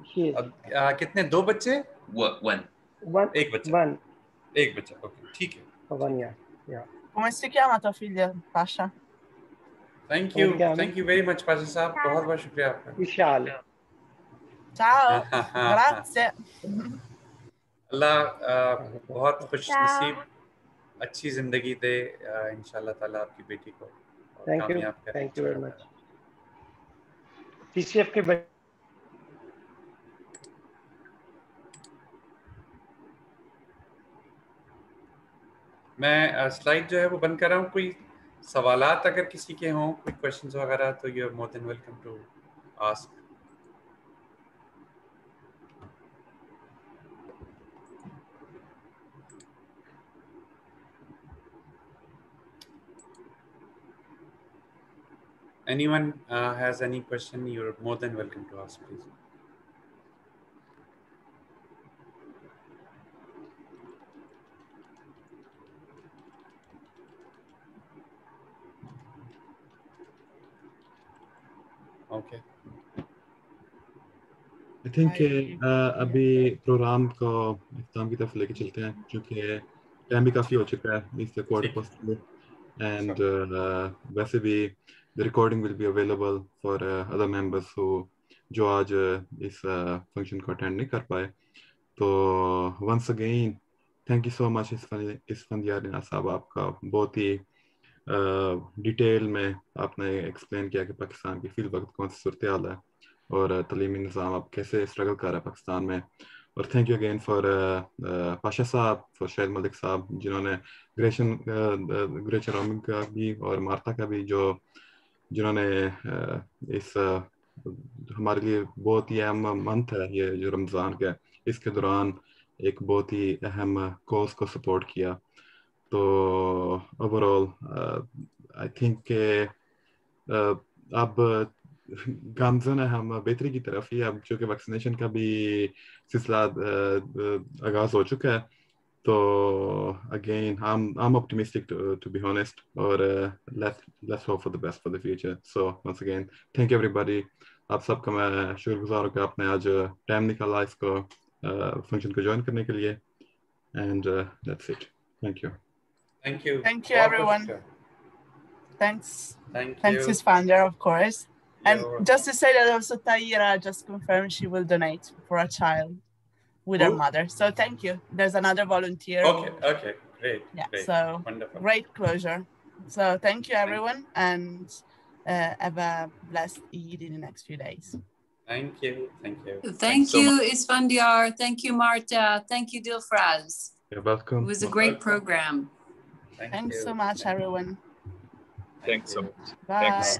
अब आ, कितने? दो बच्चे? वन। वन एक बच्चा। वन। एक बच्चा ओके ठीक है। वन या या। Come si chiama tua figlia, Pasha? Thank you. Thank you very much, Pasha साहब। बहुत बहुत शुक्रिया आपका। विशाल। Ciao. Grazie. अल्लाह बहुत खुश नसीब अच्छी ज़िंदगी दे इंशाल्लाह ताला आपकी बेटी को। Thank you thank you very much TCF के मैं स्लाइड जो है वो बंद कर रहा हूँ। कोई सवाल अगर किसी के हों कोई क्वेश्चंस वगैरह तो you are more than welcome to ask anyone uh, has any question? You're more than welcome to ask please okay I think अभी प्रोग्राम को इख्ताम की तरफ़ लेके चलते हैं क्योंकि टाइम भी काफ़ी हो चुका है इस क्वार्टर पॉसिबल एंड वैसे भी the recording will be available for other members who जो आज uh, इस फ़ंक्शन uh, को अटेंड नहीं कर पाए। तो once again thank you so much Isfandiyar साहब आपका बहुत ही डिटेल में आपने एक्सप्लेन किया कि पाकिस्तान की फ़ील्ड वक्त कौन सी सूरत हाल है। और तलीमी निज़ाम अब कैसे स्ट्रगल कर रहा है पाकिस्तान में? और thank you again for Pasha साहब फॉर शैद मलिक साहब, जिन्होंने ग्रेशन ग्रेशन का भी और मार्ता का भी जो, जिन्होंने इस हमारे लिए बहुत ही अहम मंथ है ये जो रमज़ान का इसके दौरान एक बहुत ही अहम कोर्स को सपोर्ट किया। तो ओवरऑल आई थिंक अब गामजन है हम बेहतरी की तरफ़ ही अब चूँकि वैक्सीनेशन का भी सिलसिला आगाज़ हो चुका है तो I'm optimistic to, to be honest or uh, let's let's hope for the best for the future so once again thank you everybody आप सबका मैं शुक्रगुजार हूँ कि आपने आज टाइम निकाला इसको फ़ंक्शन को ज्वाइन करने के लिए and that's it thank you Thank you. Thank you, everyone. Thanks. Thank you. Thanks, Isfander, of course. And just to say that also Taira just confirmed she will donate for a child with Ooh. her mother. So thank you. There's another volunteer. Okay, okay, great. Yeah, great. so Wonderful. great closure. So thank you, everyone, and uh, have a blessed Eid in the next few days. Thank you. Thank you. Thank Thanks you, so Isfandiar. Thank you, Marta. Thank you, Dilfraz. You're welcome. It was a great welcome. program. Thank Thanks you. so much, everyone. Thanks so much. Bye. Thanks.